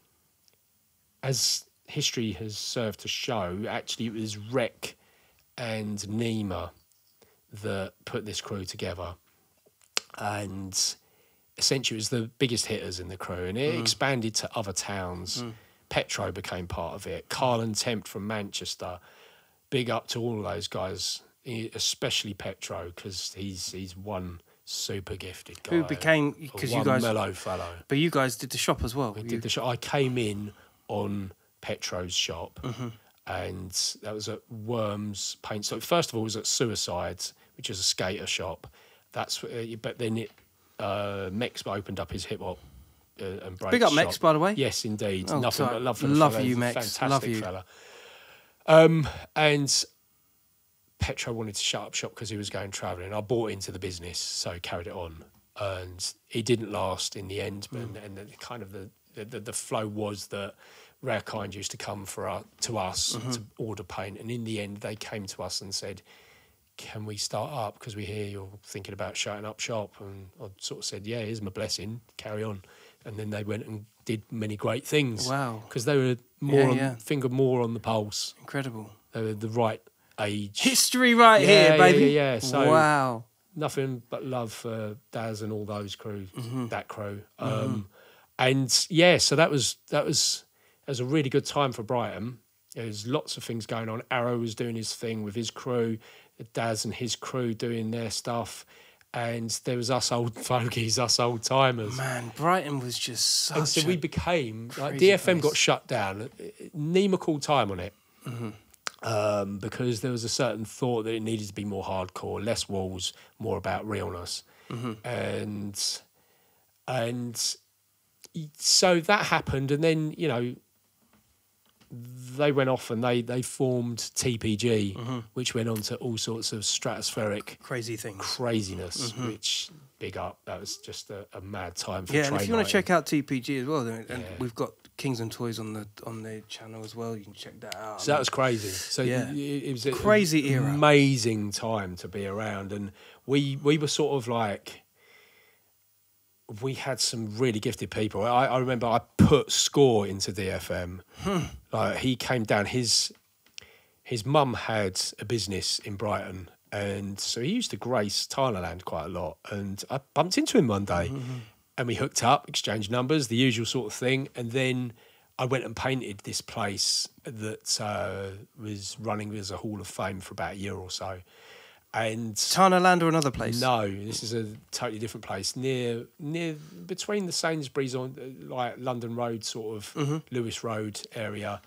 as history has served to show, actually it was Rec and Nima that put this crew together. And essentially it was the biggest hitters in the crew and it expanded to other towns. Petro became part of it. Carl and Tempt from Manchester. Big up to all of those guys, especially Petro, because he's he's one super gifted guy. Who became- because you guys- mellow fellow. But you guys did the shop as well. We You- did the shop. I came in on Petro's shop, Mm-hmm. and that was at Worms Paint. So first of all, it was at Suicides, which is a skater shop. That's uh, but then it uh, Mex opened up his hip hop. Uh, and break Big up shop. Mex, by the way. Yes, indeed. Oh, Nothing sorry. but love for Love you, Mex. Fantastic Love you. fella. Um, and Petro wanted to shut up shop because he was going travelling. I bought into the business, so carried it on, and it didn't last in the end. Mm. and, the kind of the, the the flow was that Rarekind used to come for us, to us Mm-hmm. to order paint, and in the end they came to us and said. Can we start up? Because we hear you're thinking about shutting up shop. And I sort of said, Yeah, here's my blessing, carry on. And then they went and did many great things. Wow. Because they were more Yeah, on, yeah. finger more on the pulse. Incredible. They were the right age. History right Yeah, here, baby. yeah, yeah. So- wow. Nothing but love for Daz and all those crews, Mm-hmm. that crew. Um, and yeah, so that was that was it was a really good time for Brighton. There was lots of things going on. Arrow was doing his thing with his crew, Daz and his crew doing their stuff, and there was us old <laughs> fogies, us old timers. Man, Brighton was just such and so we became like DFM got shut down. Nima called time on it Mm-hmm. Um, because there was a certain thought that it needed to be more hardcore, less walls, more about realness, Mm-hmm. and and so that happened, and then you know they went off and they they formed TPG, Mm-hmm. which went on to all sorts of stratospheric crazy things. craziness, which big up. That was just a, a mad time for Mm-hmm. Yeah, and if you want to check out TPG as well, then and Yeah. we've got Kings and Toys on the on the channel as well. You can check that out. So that was crazy. So Yeah. it, was a Crazy era. amazing time to be around, and we we were sort of like we had some really gifted people. I, I remember I put Score into DFM. Hmm. Like he came down. His his mum had a business in Brighton, and so he used to grace Thailand quite a lot. And I bumped into him one day, and we hooked up, exchanged numbers, the usual sort of thing. And then I went and painted this place that uh, was running as a Hall of Fame for about a year or so. And Tarner Land or another place. no, this is a totally different place near near between the Sainsbury's on uh, like London Road, sort of Mm-hmm. Lewes Road area.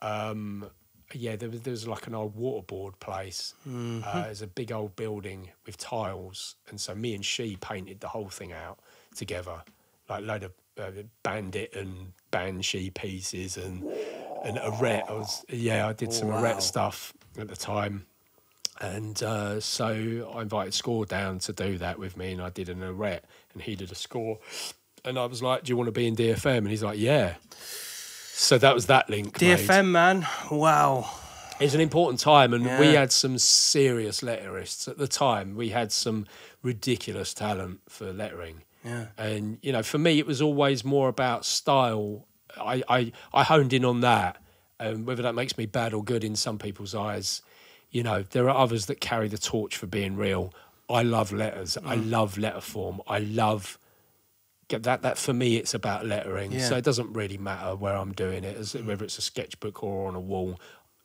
Um, yeah, there was there was like an old waterboard place. Mm-hmm. Uh, there's a big old building with tiles, and so me and she painted the whole thing out together, like load of uh, bandit and banshee pieces and and arret. I was yeah, I did some Wow. arret stuff at the time. And uh, so I invited Score down to do that with me, and I did an arret, and he did a score. And I was like, "Do you want to be in DFM?" And he's like, "Yeah." So that was that link. made. DFM, man. Wow. It's an important time, and we had some serious letterists at the time. We had some ridiculous talent for lettering. Yeah. And you know, for me, it was always more about style. I I, I honed in on that, and whether that makes me bad or good in some people's eyes, you know, there are others that carry the torch for being real. I love letters. I Mm. love letter form. I love get that. That for me, it's about lettering. Yeah. So it doesn't really matter where I'm doing it, as whether it's a sketchbook or on a wall.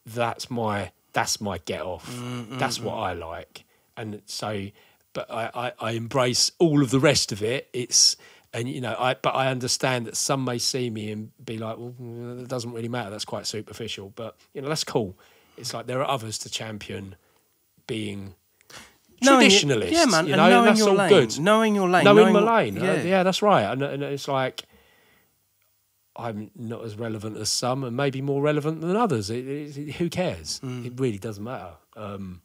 That's my that's my get off. Mm, That's what I like. And so, but I, I, I embrace all of the rest of it. It's and you know, I but I understand that some may see me and be like, well, it doesn't really matter. That's quite superficial. But you know, that's cool. It's like there are others to champion being Knowing traditionalists. yeah, man, You and know, knowing that's your all lane, good. knowing your lane, knowing, knowing- my lane. Uh, yeah. Yeah. that's right. And, and it's like I'm not as relevant as some, and maybe more relevant than others. It, it, it- who cares? Mm. It really doesn't matter. Um,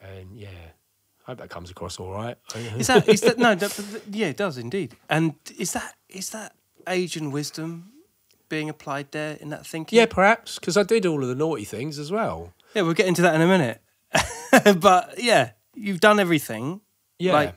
and yeah, I hope that comes across all right. <laughs> Is that is that no? Yeah, it does indeed. And is that is that age and wisdom being applied there in that thinking? yeah, perhaps because I did all of the naughty things as well. yeah. We'll get into that in a minute. <laughs> but yeah, you've done everything. Yeah, Like,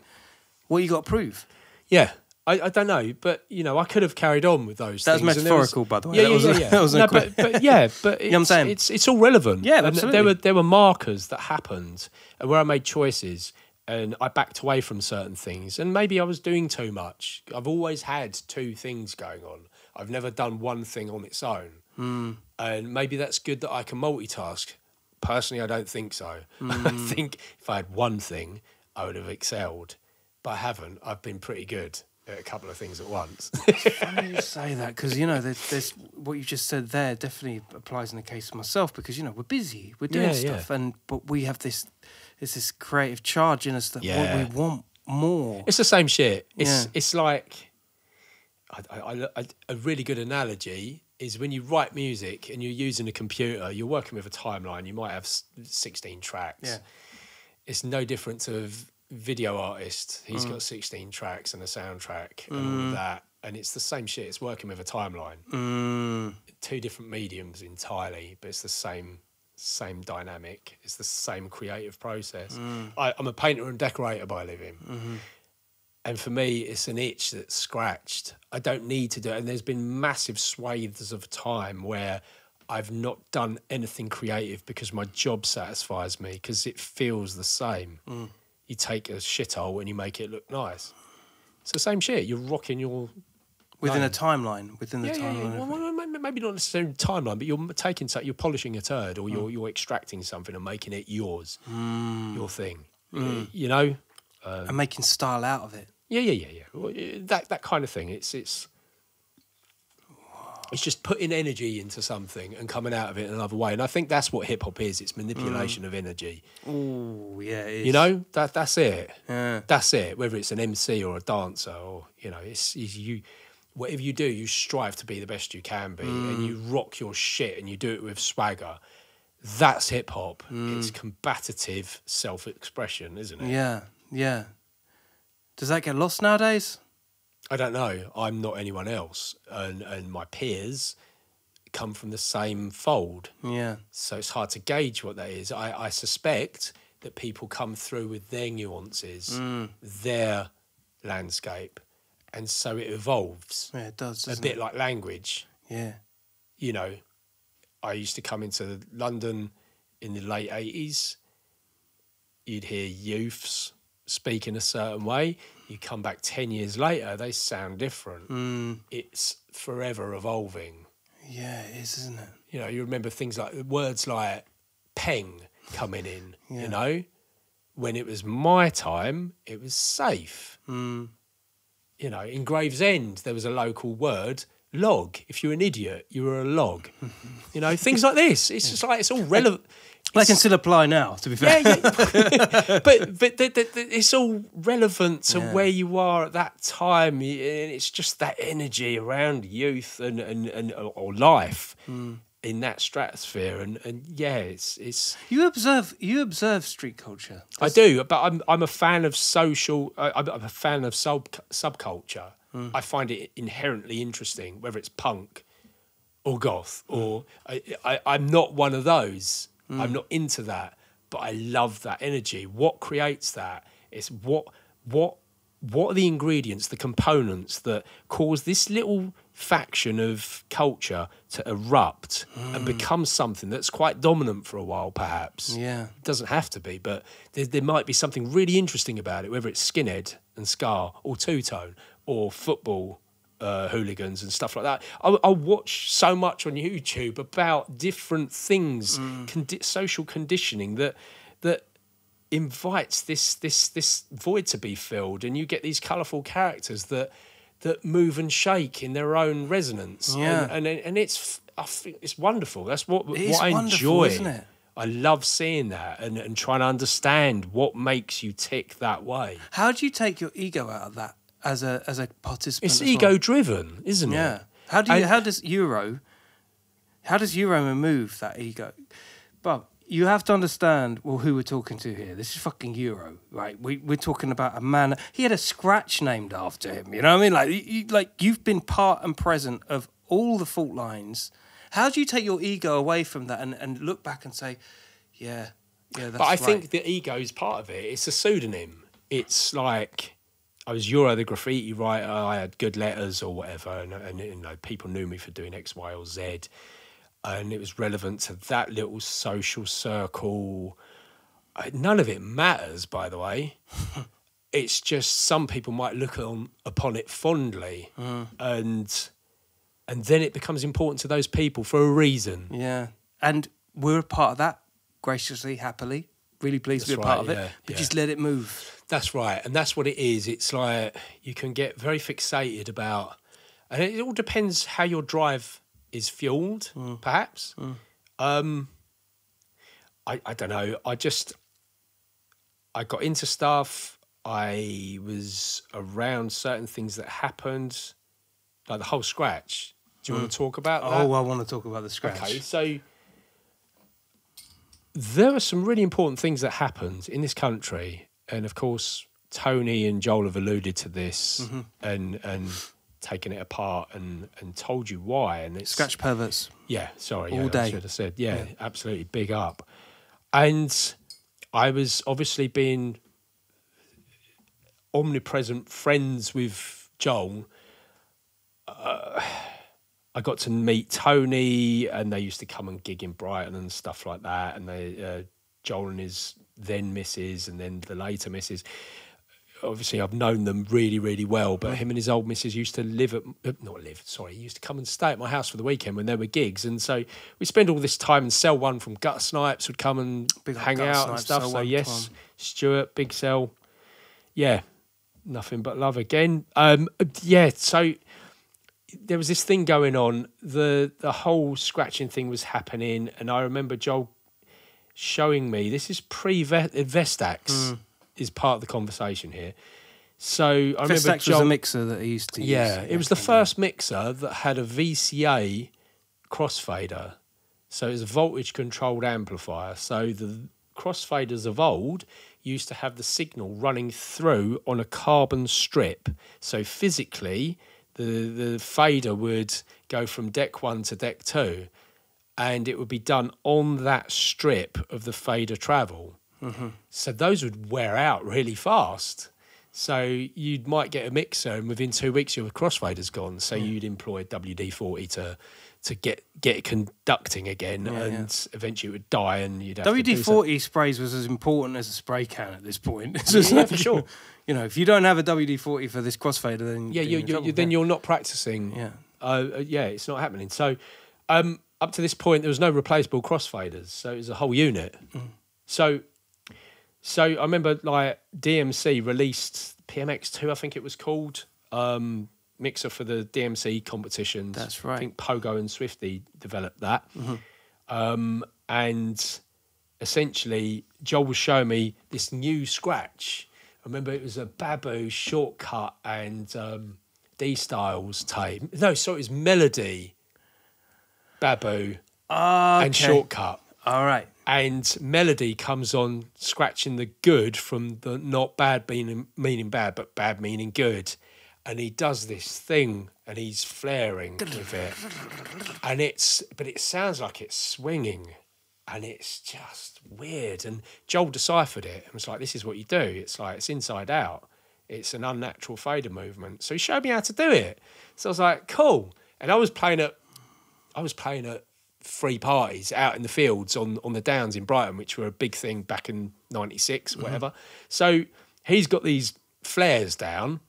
what you got to prove? yeah. I, I don't know, but you know, I could have carried on with those. That was things, and there metaphorical, by the way. Yeah, That yeah, yeah, yeah. <laughs> that wasn't no, but, but yeah, <laughs> but it's, know what I'm saying? it's it's all relevant. Yeah, And absolutely. There were there were markers that happened, and where I made choices, and I backed away from certain things, and maybe I was doing too much. I've always had two things going on. I've never done one thing on its own, Hmm. and maybe that's good that I can multitask. Personally, I don't think so. <laughs> I Hmm. think if I had one thing, I would have excelled, but I haven't. I've been pretty good a couple of things at once. <laughs> Funny you say that because you know there's, there's what you just said there definitely applies in the case of myself because you know we're busy, we're doing Yeah, stuff, yeah. and but we have this there's this creative charge in us that Yeah. we want more. It's the same shit. It's it's like I, I, I, a really good analogy is when you write music and you're using a computer, you're working with a timeline. You might have 16 tracks. Yeah. It's no different v- video artist. He's Mm. got 16 tracks and a soundtrack and all of that. And it's the same shit. It's working with a timeline. Mm, Two different mediums entirely, but it's the same same dynamic. It's the same creative process. Mm. I, I'm a painter and decorator by living. Mm-hmm. And for me, it's an itch that's scratched. I don't need to do it. And there's been massive swathes of time where I've not done anything creative because my job satisfies me because it feels the same. Mm. You take a shithole and you make it look nice. It's the same shit. You're rocking your within No. a timeline, within the yeah, yeah, timeline. yeah. of Well, maybe- not necessarily timeline, but you're taking so you're polishing a turd, Mm. or you're you're extracting something and making it yours, Mm. your thing. You know, and making style out of it. yeah, yeah, yeah, yeah. Well, That that kind of thing. It's it's it's just putting energy into something and coming out of it another way. And I think that's what hip hop is. It's manipulation Mm. of energy. Oh yeah. You know that that's it. Yeah. That's it. Whether it's an MC or a dancer, or you know, it's, it's you. Whatever you do, you strive to be the best you can be, and Mm. you rock your shit, and you do it with swagger. That's hip hop. It's combative self expression, isn't it? Mm. Yeah, yeah. Does that get lost nowadays? I don't know. I'm not anyone else, and and my peers come from the same fold. Yeah, So it's hard to gauge what that is. I, I suspect that people come through with their nuances, mm. their landscape, and so it evolves yeah, it does. a bit it? like language. yeah, You know, I used to come into London in the late 80s. You'd hear youths speak in a certain way. You come back 10 years later, they sound different. mm, It's forever evolving. yeah, it is, isn't it? you know, you remember things like words like peng coming in, Yeah. you know, when it was my time, it was safe. Mm, You know, in Gravesend, there was a local word, log. If you're an idiot, you were a log. <laughs> you know, things like this. It's just like, it's all relevant. <laughs> they can still apply now. To be fair, Yeah, yeah. <laughs> but but the, the, the, it's all relevant to Yeah. where you are at that time, and it's just that energy around youth and and, and or life Hmm. in that stratosphere, and and yeah, it's it's. you observe you observe street culture. I do, but I'm I'm a fan of social. I'm I'm a fan of sub subculture. Hmm. I find it inherently interesting, whether it's punk or goth, or I, I I'm not one of those. Hmm. I'm not into that, but I love that energy. What creates that? It's what what what are the ingredients, the components that cause this little faction of culture to erupt and become something that's quite dominant for a while, perhaps. Yeah. It doesn't have to be, but there, there might be something really interesting about it, whether it's skinhead and ska or two tone or football uh, hooligans and stuff like that. I, I watch so much on YouTube about different things, condi- social conditioning that that invites this this this void to be filled, and you get these colourful characters that that move and shake in their own resonance. Yeah. and and, and it's I think it's wonderful. That's what It what I enjoy. isn't it? I love seeing that and, and trying to understand what makes you tick that way. How do you take your ego out of that as a as a participant? It's as well? ego driven, isn't it? Yeah. How do you? And- how does Euroh? How does Euroh remove that ego? But you have to understand well who we're talking to here. This is fucking Euroh, right? We we're talking about a man. He had a scratch named after him. You know what I mean? Like you, you- like you've been part and present of all the fault lines. How do you take your ego away from that and, and look back and say, yeah, yeah, that's But I right. think the ego is part of it. It's a pseudonym. It's like I was Euroh the graffiti writer. I had good letters or whatever, and, and you know people knew me for doing X, Y, or Z, and it was relevant to that little social circle. None of it matters, by the way. <laughs> it's just some people might look on upon it fondly, uh. and and then it becomes important to those people for a reason. Yeah. And we're a part of that, graciously, happily. Really pleased to be a That's part right, of it. but yeah. just let it move. That's right, and that's what it is. It's like you can get very fixated about, and it all depends how your drive is fueled, mm. perhaps. Mm. Um, I I don't know. I just I got into stuff. I was around certain things that happened, like the whole scratch. Do you want to mm. talk about oh, that? Oh, I want to talk about the scratch. Okay, so there are some really important things that happened in this country, and of course, Tony and Joel have alluded to this Mm-hmm. and and taken it apart and and told you why. And it's Scratch perverts. yeah, sorry, All yeah, day. I should have said yeah, absolutely, big up. And I was obviously being omnipresent friends with Joel. Uh, I got to meet Tony, and they used to come and gig in Brighton and stuff like that. And they, uh, Joel and his then missus, and then the later missus. Obviously, I've known them really, really well. But him and his old missus used to live at uh, not live. Sorry, he used to come and stay at my house for the weekend when there were gigs, and so we spend all this time. And sell One from Gut Snipes would come and Big hang out and stuff. So yes. Stuart, Big Cell, yeah, nothing but love again. Um, yeah, so there was this thing going on. The the whole scratching thing was happening, and I remember Joel showing me this is pre uh, Vestax hmm. is part of the conversation here. So I remember Vestax was a mixer that he used to use. yeah, it was the first mixer that had a VCA crossfader. So it was a voltage controlled amplifier. So the crossfaders of old used to have the signal running through on a carbon strip. So physically, the, the fader would go from deck one to deck two, and it would be done on that strip of the fader travel. Mm-hmm. So those would wear out really fast. So you might get a mixer, and within two weeks your crossfader's gone. So you'd employ WD forty to to get get it conducting again, and eventually it would die, and you'd have WD forty sprays was as important as a spray can at this point. <laughs> Yeah, for sure. You know, if you don't have a WD forty for this crossfader, then yeah, you're in you, trouble, you, then you're not practicing. Yeah. uh, uh, yeah, it's not happening. So, um, up to this point, there was no replaceable crossfaders, so it was a whole unit. Mm. So, so I remember like DMC released PMX two, I think it was called, um, mixer for the DMC competitions. That's right. I think Pogo and Swifty developed that, Mm-hmm. um, and essentially Joel was showing me this new scratch. I remember it was a Babu Shortkut and um, D Styles tape. No, sorry, it was Melo-D, Babu, Ah, and Shortkut. All right. And Melo-D comes on scratching the good from the not bad meaning, meaning bad, but bad meaning good. And he does this thing and he's flaring with it. And it's, but it sounds like it's swinging and it's just weird. And Joel deciphered it and was like, this is what you do. It's like, it's inside out. It's an unnatural fader movement. So he showed me how to do it. So I was like, cool. And I was playing at I was playing at free parties out in the fields on on the downs in Brighton, which were a big thing back in '96, mm-hmm. whatever. So he's got these flares down,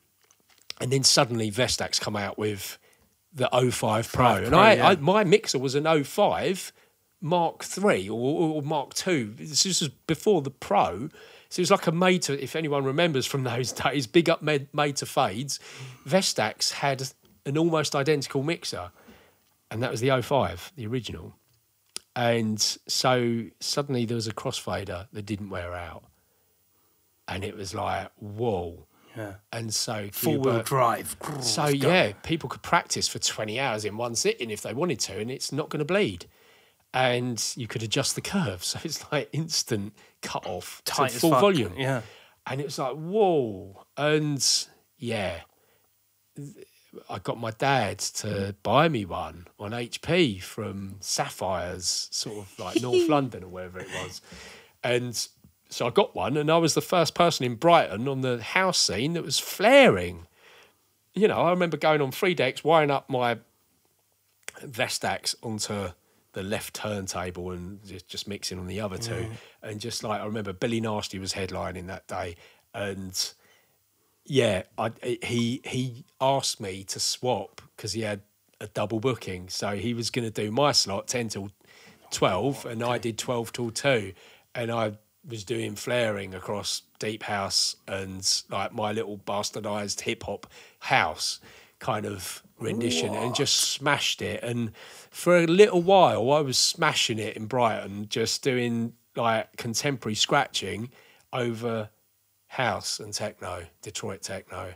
and then suddenly Vestax come out with the 05 Pro, and I, yeah. I my mixer was an 05 Mark Three or, or Mark Two. This was before the Pro. So it was like a made to, if anyone remembers from <laughs> those days, big up made, made to fades. Vestax had an almost identical mixer, and that was the 05, the original. And so suddenly there was a crossfader that didn't wear out. And it was like, whoa. Yeah. And so Four wheel drive. so yeah, people could practice for twenty hours in one sitting if they wanted to, and it's not going to bleed. And you could adjust the curve, <laughs> so it's like instant cut off Tight to full fuck. volume. Yeah. And it was like whoa, and yeah, I got my dad to buy me one on HP from Sapphires, sort of like North <laughs> London or wherever it was, and. So I got one, and I was the first person in Brighton on the house scene that was flaring you know, I remember going on three decks, wiring up my Vestax onto the left turntable and just, just mixing on the other two. Mm. And just like, I remember Billy Nasty was headlining that day. And yeah, I, he, he asked me to swap because he had a double booking. So he was going to do my slot 10 till 12, and I did 12 till 2. And I was doing flaring across deep house and like my little bastardized hip hop house kind of rendition and just smashed it. And for a little while, I was smashing it in Brighton, just doing like contemporary scratching over house and techno, Detroit techno.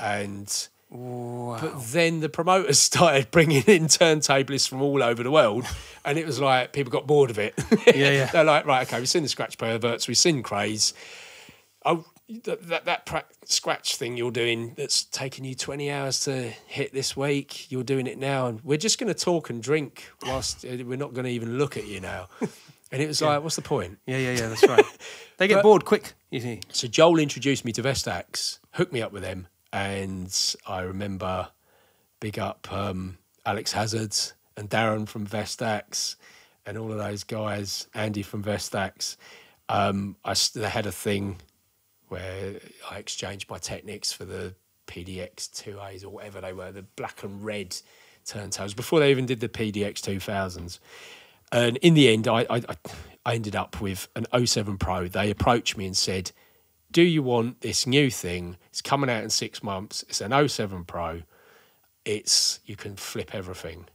And but then the promoters <laughs> started bringing in turntablists from all over the world, and it was like people got bored of it. Yeah, yeah. <laughs> They're like, right, okay, we've seen the scratch perverts, we've seen craze. Oh, that that, that pra- scratch thing you're doing that's taken you 20 hours to hit this week, you're doing it now, and we're just going to talk and drink whilst uh, we're not going to even look at you now. <laughs> And it was like, what's the point? Yeah, yeah, yeah. That's right. <laughs> They get But- bored quick. You see. So Joel introduced me to Vestax, hooked me up with them, and I remember big up um, Alex Hazard and Darren from Vestax and all of those guys, Andy from Vestax. Um, I they had a thing where I exchanged my Technics for the PDX 2As or whatever they were, the black and red turntables before they even did the PDX 2000s. And in the end, I, I, I- ended up with an 07 Pro. They approached me and said, Do you want this new thing? It's coming out in six months. It's an 07 Pro. It's you can flip everything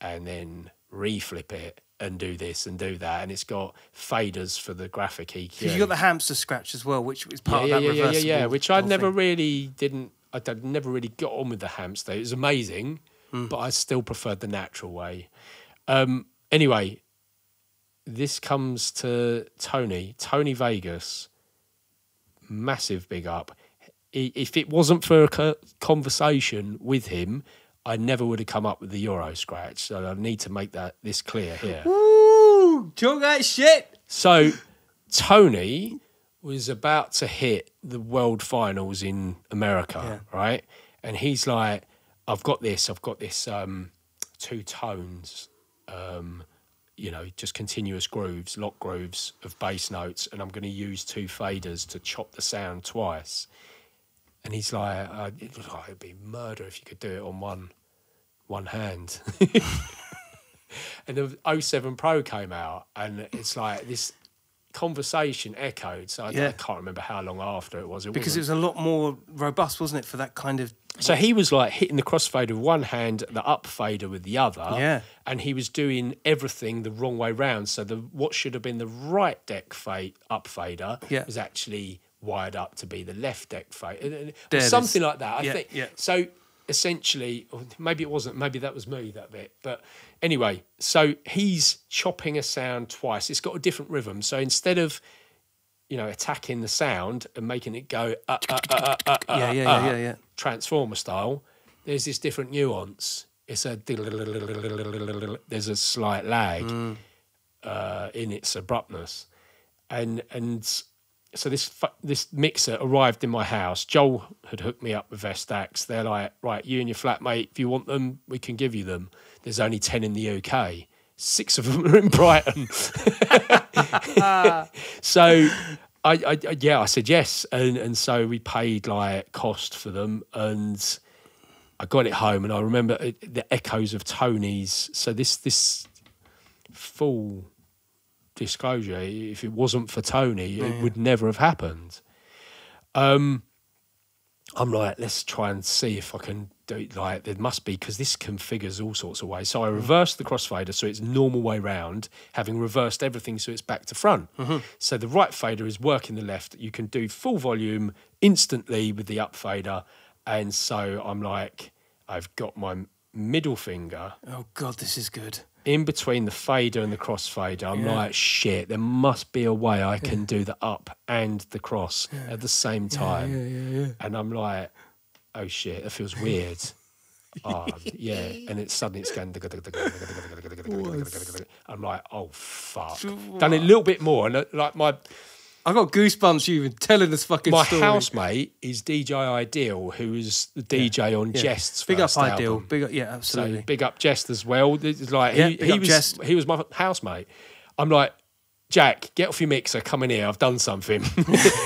and then reflip it and do this and do that. And it's got faders for the graphic EQ. You got the hamster scratch as well, which was part yeah, of yeah, that yeah, yeah, reversible. yeah, which I never thing. really didn't. I never really got on with the hamster. It was amazing, Hmm. but I still preferred the natural way. Um, anyway, this comes to Tony, Tony Vegas. Massive big up. If it wasn't for a conversation with him, I never would have come up with the Euroh scratch. So I need to make that this clear here. Woo! Talk that shit. So Tony was about to hit the world finals in America, right? And he's like, I've got this, I've got this um, two tones, um, you know, just continuous grooves, lock grooves of bass notes, and I'm going to use two faders to chop the sound twice. And he's like, uh, it, oh, it'd be murder if you could do it on one one hand. <laughs> and the 07 Pro came out, and it's like this conversation echoed. So I, Yeah. I can't remember how long after it was. It Because it wasn't- was a lot more robust, wasn't it, for that kind of. so he was like hitting the crossfader with one hand, the up fader with the other. Yeah. And he was doing everything the wrong way round. So the what should have been the right deck fade up fader Yeah. was actually wired up to be the left deck fader. There it is. Something like that. I Yeah, think yeah. so essentially or maybe it wasn't, maybe that was me that bit. But anyway, so he's chopping a sound twice. It's got a different rhythm. So instead of you know, attacking the sound and making it go uh, uh, uh, Yeah, yeah, yeah, yeah, yeah. transformer style, there's this different nuance. It's a there's a slight lag Mm. uh, in its abruptness, and and so this this mixer arrived in my house. Joel had hooked me up with Vestax. They're like, right, you and your flatmate, if you want them, we can give you them. There's only ten in the UK. Six of them <laughs> are in Brighton. <laughs> so I, I, yeah, I said yes, and and so we paid like cost for them, and I got it home, and I remember uh, the echoes of Tony's. So this this full disclosure, if it wasn't for Tony, it would never have happened. Um, I'm like, let's try and see if I can do it. Like, there must be because this configures all sorts of ways. So I reversed the crossfader so it's normal way round, having reversed everything so it's back to front. So the right fader is working the left. You can do full volume instantly with the up fader, and so I'm like, I've got my middle finger Oh God, this is good. In between the fader and the crossfader, I'm Yeah. like, shit, there must be a way I can do the up and the cross at the same time. And I'm like, oh shit, it feels weird. <laughs> oh, yeah. And it's suddenly it's going. I'm like, oh, fuck. Done it a little bit more. And uh, like my, I got goosebumps you even telling this fucking my story. housemate is DJ Ideal, who is the DJ on Yeah. Jest's Big up Ideal. album. Big up, yeah, So absolutely. big up Jest as well. It's like Yeah, he, he was Jest. he was my housemate. I'm like, Jack, get off your mixer, come in here. I've done something. <laughs>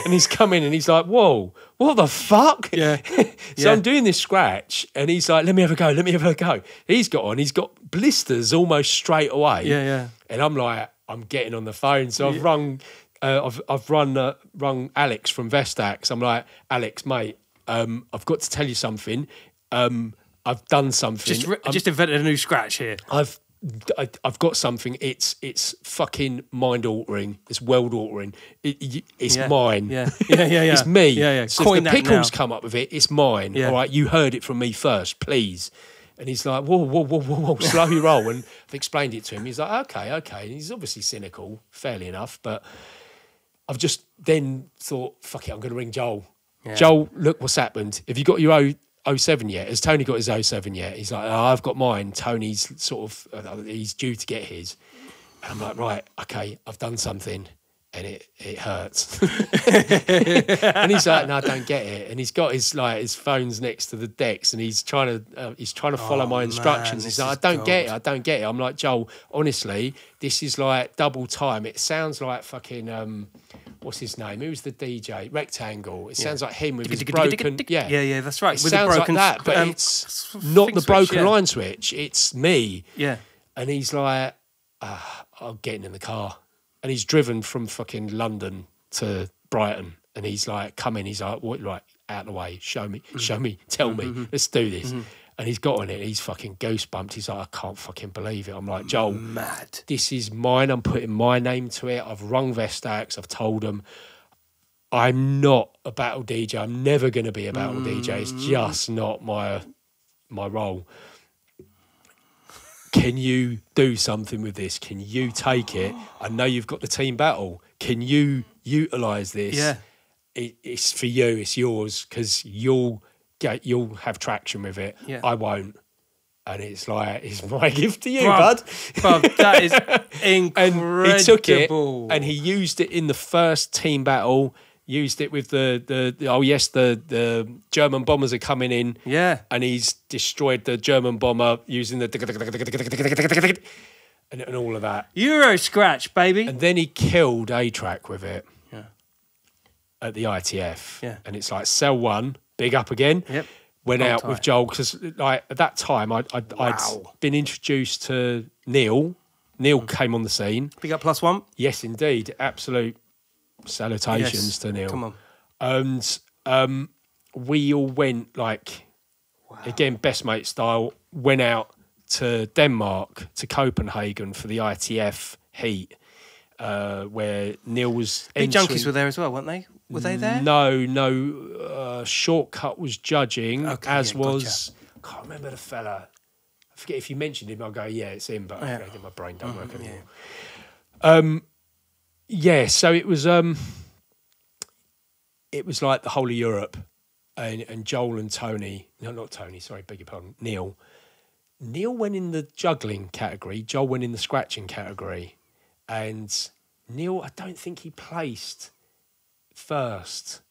and he's come in and he's like, Whoa, what the fuck? Yeah. <laughs> so Yeah. I'm doing this scratch and he's like, Let me have a go, let me have a go. He's got on, he's got blisters almost straight away. Yeah, yeah. And I'm like, I'm getting on the phone. So I've rung uh, I've I've run uh, rung Alex from Vestax. I'm like, Alex, mate, um, I've got to tell you something. Um, I've done something. Just, re- just invented a new scratch here. I've I, I've got something. It's it's fucking mind altering. It's world altering. It, it- it's Yeah, mine. yeah, yeah, yeah, yeah. <laughs> it's me. Yeah, yeah. So Coin the pickles now. come up with it, it's mine. Yeah. All right, you heard it from me first, please. And he's like, whoa, whoa, whoa, whoa, whoa, slow your roll. And I've explained it to him. He's like, okay, okay. And he's obviously cynical, fairly enough. But I've just then thought, fuck it, I'm going to ring Joel. Joel, look what's happened. Have you got your O 07 yet? Has Tony got his 07 yet? He's like, oh, I've got mine. Tony's sort of, uh, he's due to get his. And I'm like, right, okay, I've done something. And it, it hurts. <laughs> and he's like, no, I don't get it. And he's got his like his phones next to the decks, and he's trying to uh, he's trying to follow my instructions. this he's like, I don't get it. I don't get it. I'm like, Joel, honestly, this is like double time. It sounds like fucking um, what's his name? Who's the DJ? Rectangle. It sounds like him with his broken. Yeah, Yeah, yeah, that's right. It With the sounds broken like that, but um, it's not the switch, broken yeah. line switch. It's me. Yeah. And he's like, ah, I'm getting in the car. And he's driven from fucking London to Brighton. And he's like, come in. He's like, what, like, out of the way. Show me, Mm-hmm. show me, tell me. Mm-hmm. Let's do this. Mm-hmm. And he's got on it. He's fucking goosebumps. He's like, I can't fucking believe it. I'm like, Joel, Mad. this is mine. I'm putting my name to it. I've rung Vestax. I've told them I'm not a battle DJ. I'm never going to be a battle DJ. It's mm. just not my my role. Can you do something with this? Can you take it? I know you've got the team battle. Can you utilize this? Yeah. It, it's for you. It's yours because you'll get you'll have traction with it. Yeah. I won't. And it's like it's <laughs> my gift to you, Bruv, bud. bruv, that is <laughs> and he took it and he used it in the first team battle. Used it with the the, the oh yes the the German bombers are coming in. Yeah. and he's destroyed the German bomber using the and, and all of that. Euroh scratch, baby. And then he killed A-Trak with it. Yeah at the ITF. Yeah. And it's like cell one, big up again. Yep. Went Hold out with Joel because like at that time I'd, I'd, I'd Wow. been introduced to Neil. Neil came on the scene. Big up plus one. Yes, indeed. Absolute salutations Yes. to Neil. Come on. And um, we all went like, again, best mate style, went out to Denmark, to Copenhagen for the ITF heat, uh, where Neil was. The entering- junkies were there as well, weren't they? Were they there? No, no. Uh, Shortkut was judging, Okay, as yeah, gotcha. was. I can't remember the fella. I forget if you mentioned him. I'll go, yeah, it's him, but Yeah. I my brain don't work Mhm, anymore. Um, yeah, so it was. Um, it was like the whole of Europe, and, and Joel and Tony. No, not Tony. Sorry, beg your pardon. Neil. Neil went in the juggling category. Joel went in the scratching category, and Neil. I don't think he placed first,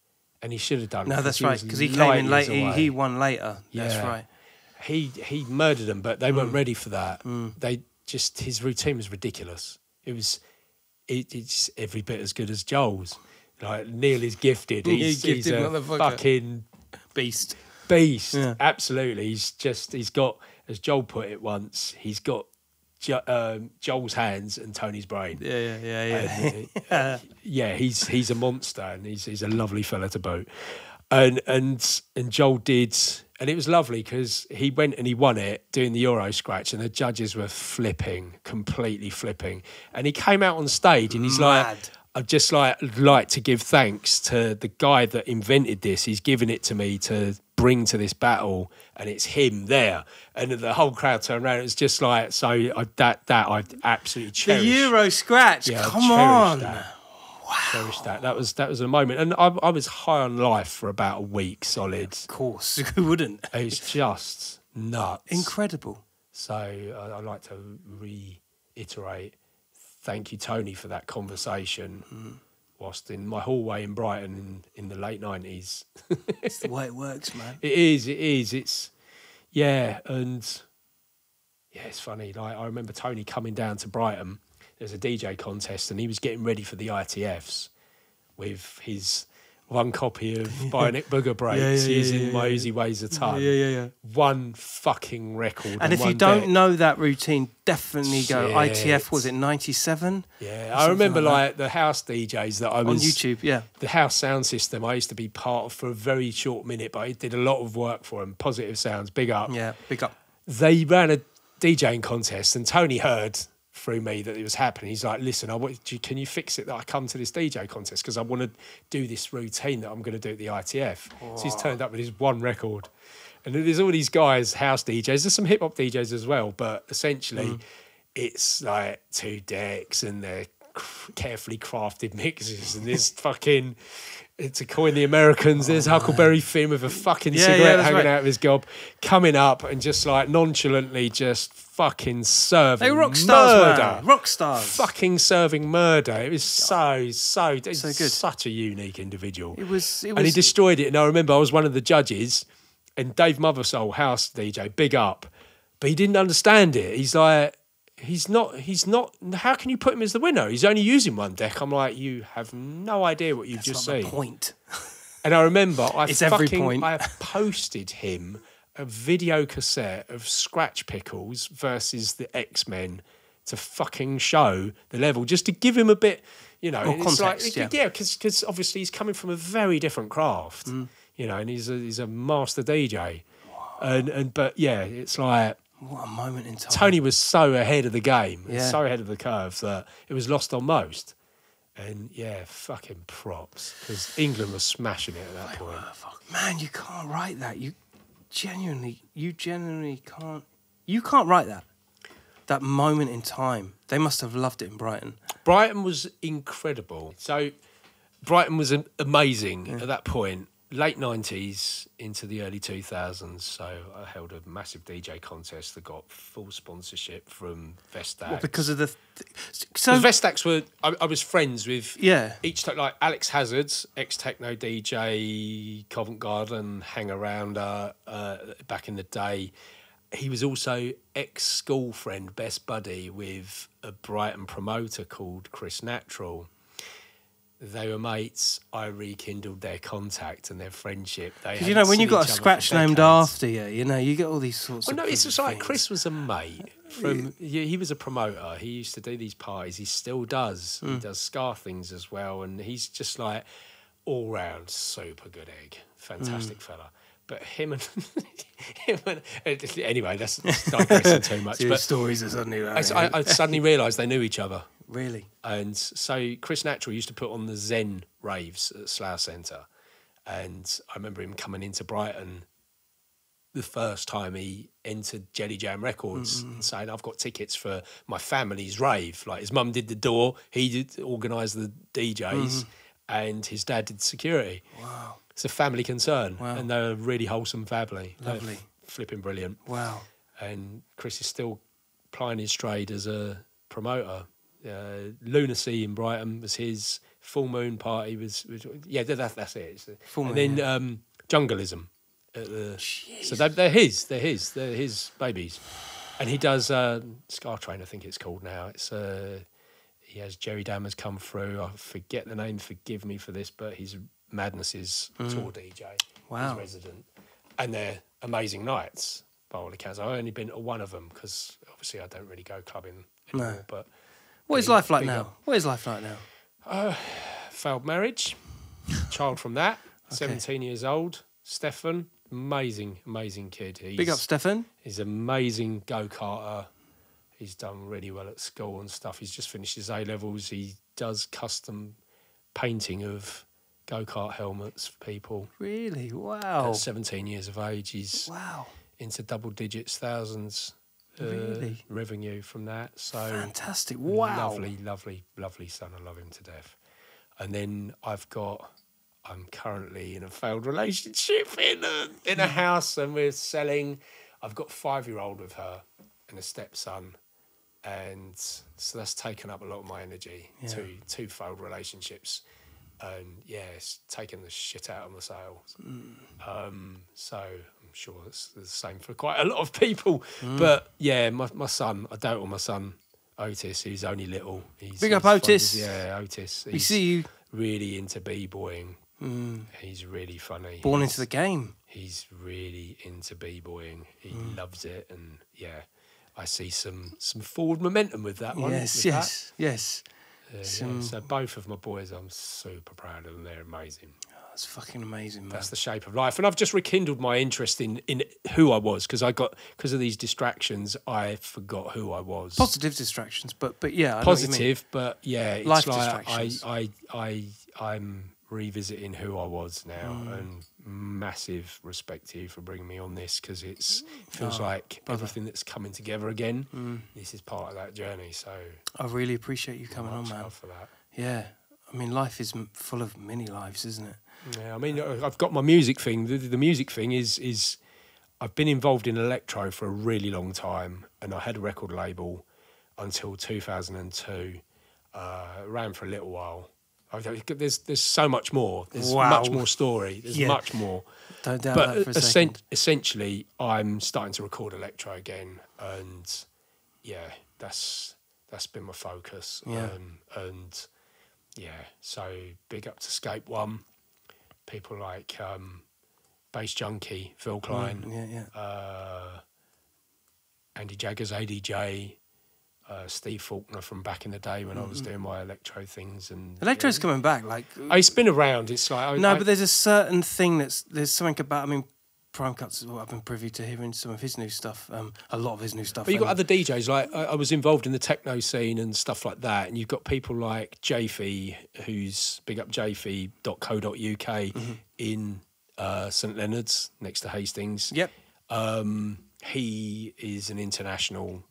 and he should have done. No, that's right because he came in late. He, he won later. That's right. he he murdered them, but they Mm. weren't ready for that. They just his routine was ridiculous. It was it, it's every bit as good as Joel's. Like Neil is gifted. He's He's, he's a fucking Beast. beast. Yeah. Absolutely. He's just he's got as Joel put it once. He's got jo- um, Joel's hands and Tony's brain. Yeah, yeah, yeah, yeah. And, uh, <laughs> yeah, he's he's a monster and he's he's a lovely fella to boot. And and and Joel did, and it was lovely because he went and he won it doing the Euroh scratch, and the judges were flipping, completely flipping. And he came out on stage and he's Mad. like, I'd just like like to give thanks to the guy that invented this. He's given it to me to bring to this battle, and it's him there. And the whole crowd turned around. It was just like so. I, that that I absolutely cherish. The. Euro scratch. Yeah, Come on. That. Cherish that. That was that was a moment, and I, I was high on life for about a week solid. Of course, <laughs> who wouldn't? It's just nuts. Incredible. So I, I'd like to reiterate, thank you, Tony, for that conversation. Hmm. Whilst in my hallway in Brighton in, in the late nineties, <laughs> It's the way it works, man. it is. It is. It's yeah, and yeah, it's funny. Like I remember Tony coming down to Brighton. There's a DJ contest, and he was getting ready for the ITFs with his one copy of <laughs> Bionic Booger Breaks yeah, yeah, using yeah, My. Easy Ways a Ton. Yeah, yeah, yeah. One fucking record. And if you don't deck. know that routine, definitely go ITF. Was it ninety seven Yeah, I remember like like, the house DJs that I was. on YouTube? Yeah. The house sound system I used to be part of for a very short minute, but I did a lot of work for them. Positive Sounds, big up. Yeah. Big up. They ran a DJing contest, and Tony heard through me that it was happening. He's like, "Listen, I want you, can you fix it that I come to this DJ contest because I want to do this routine that I'm going to do at the ITF." So he's turned up with his one record, and there's all these guys, house DJs. There's some hip hop DJs as well, but essentially, mm. it's like two decks and they're carefully crafted mixes, and there's fucking. To coin the Americans, there's oh, Huckleberry Finn with a fucking Yeah, yeah, cigarette that's hanging right. out of his gob, coming up and just like nonchalantly just fucking serving They rock stars, murder. man. Rock stars. Fucking serving murder. It was so, so, So good. such a unique individual. It was. It was. and he destroyed it. And I remember I was one of the judges, and Dave Mothersoul, house DJ, big up, but he didn't understand it. He's like, he's not, he's not. How can you put him as the winner? He's only using one deck. I'm like, you have no idea what you've That's just seen. point. And I remember <laughs> I It's every fucking point. I posted him a video cassette of Scratch Piklz versus the X Men to fucking show the level, just to give him a bit, you know, More and it's context, like, yeah. because obviously he's coming from a very different craft, Mm. you know, and he's a, he's a master DJ, and and but yeah, it's like What a moment in time. Tony was so ahead of the game, Yeah. so ahead of the curve that it was lost on most. And yeah, fucking props because England was smashing it at that point. Fuck. Man, you can't write that. You genuinely, you genuinely can't. You can't write that. That moment in time. They must have loved it in Brighton. Brighton was incredible. So Brighton was am- amazing at that point. Late nineties into the early two thousands. So I held a massive DJ contest that got full sponsorship from Vestax. Well, because of the. Th- so the Vestax were I, I was friends with yeah, each like Alex Hazards, ex techno DJ, Covent Garden hang around uh, uh, back in the day. He was also ex school friend, best buddy with a Brighton promoter called Chris Natural. They were mates. I rekindled their contact and their friendship. They because you know when you got a scratch named after you, you know you get all these sorts Well, of. no, it's just like Chris was a mate from. Yeah, he was a promoter. He used to do these parties. He still does. Hmm. He does ska things as well, and he's just like all round super good egg, Hmm. fantastic fella. But him and <laughs> him and anyway, that's, digressing too <laughs> much. But stories are suddenly. I, I, I suddenly realised they knew each other. Really. And so Chris Natural used to put on the Zen raves at Slough Centre. And I remember him coming into Brighton the first time he entered Jelly Jam Records and saying, I've got tickets for my family's rave. Like his mum did the door, he did organise the DJs, mm-hmm. and his dad did security. Wow. It's a family concern. Wow. And they're a really wholesome family. Lovely. flipping brilliant Wow. and Chris is still plying his trade as a promoter. Uh, Lunacy in Brighton was his. Full Moon Party was, was yeah, that, that's it. It's, Full and Moon, then um, Jungleism. At the, so they're, they're his. They're his. They're his babies. And he does uh, Ska Train, I think it's called now. It's uh, he has Jerry Dammers come through. I forget the name. Forgive me for this, but he's Madness's tour DJ. Mm. Wow. He's resident, and they're amazing nights. By all accounts, I've only been to one of them because obviously I don't really go clubbing anymore. No. But What is life like big now? What is life like now? failed marriage, child from that, <laughs> 17 years old, Stefan, amazing, amazing kid. He's, Big up, Stefan. He's amazing go karter. He's done really well at school and stuff. He's just finished his A levels. He does custom painting of go kart helmets for people. Really? Wow. At 17 years of age, he's Wow. into double digits, thousands uh, Uh, really? revenue from that. So Fantastic. Wow. Lovely, lovely, lovely son. I love him to death. And then I've got, I'm currently in a failed relationship in a, in a house and we're selling. I've got five year old with her and a stepson. And so that's taken up a lot of my energy. Two two failed relationships. And yeah, it's taken the shit out of my sales. Um, so I'm sure it's the same for quite a lot of people. Mm. But yeah, my, my son, I don't want my son Otis, who's only little. He's, Big up he's fond of- Otis. yeah, Otis. We He's see you really into b-boying. He's really funny. born He's- into the game. He's really into b-boying. He Mm. loves it, and yeah, I see some some forward momentum with that one. Yes, yes, yes. Uh, yeah, So both of my boys, I'm super proud of them. They're amazing. That's fucking amazing, man. That's the shape of life, and I've just rekindled my interest in in who I was because I got because of these distractions. I forgot who I was. Positive distractions, but but yeah, I know what you mean. Positive, but yeah, it's Life like distractions. I, I, I, I'm revisiting who I was now, Mm. and massive respect to you for bringing me on this because it's feels Oh, like everything that's coming together again. This is part of that journey, so I really appreciate you coming on, man. for that. Yeah, I mean, life is full of mini lives, isn't it? Yeah, I mean, uh, I've got my music thing. The, the music thing is is I've been involved in electro for a really long time, and I had a record label until 2002. Uh, ran for a little while. I There's there's so much more. There's Wow. much more story. There's Yeah. much more. Don't doubt But that for a essen- second. essentially, I'm starting to record electro again, and yeah, that's that's been my focus. Yeah. Um, and yeah, so big up to Scape One, people like um, Bass Junkie, Phil Klein, Yeah, yeah. uh, Andy Jaggers, ADJ. Uh, Steve Faulkner from back in the day when I was doing my electro things and Electro's yeah. coming back. Like, Oh, It's been around. It's like I, no, I- but there's a certain thing that's there's something about. I mean, Prime Cuts. Well, I've been privy to hearing some of his new stuff. Um, a lot of his new stuff. But you've got other DJs like I, I was involved in the techno scene and stuff like that, and you've got people like Jafee, who's big up Jafee.co.uk in uh, St Leonard's next to Hastings. Yep. Um, he is an international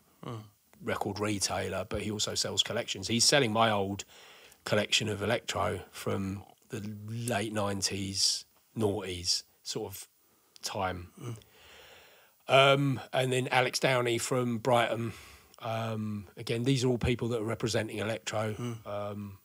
record retailer, but he also sells collections. He's selling my old collection of electro from the late nineties, noughties sort of time. Um, and then Alex Downey from Brighton. Um, again, these are all people that are representing electro um,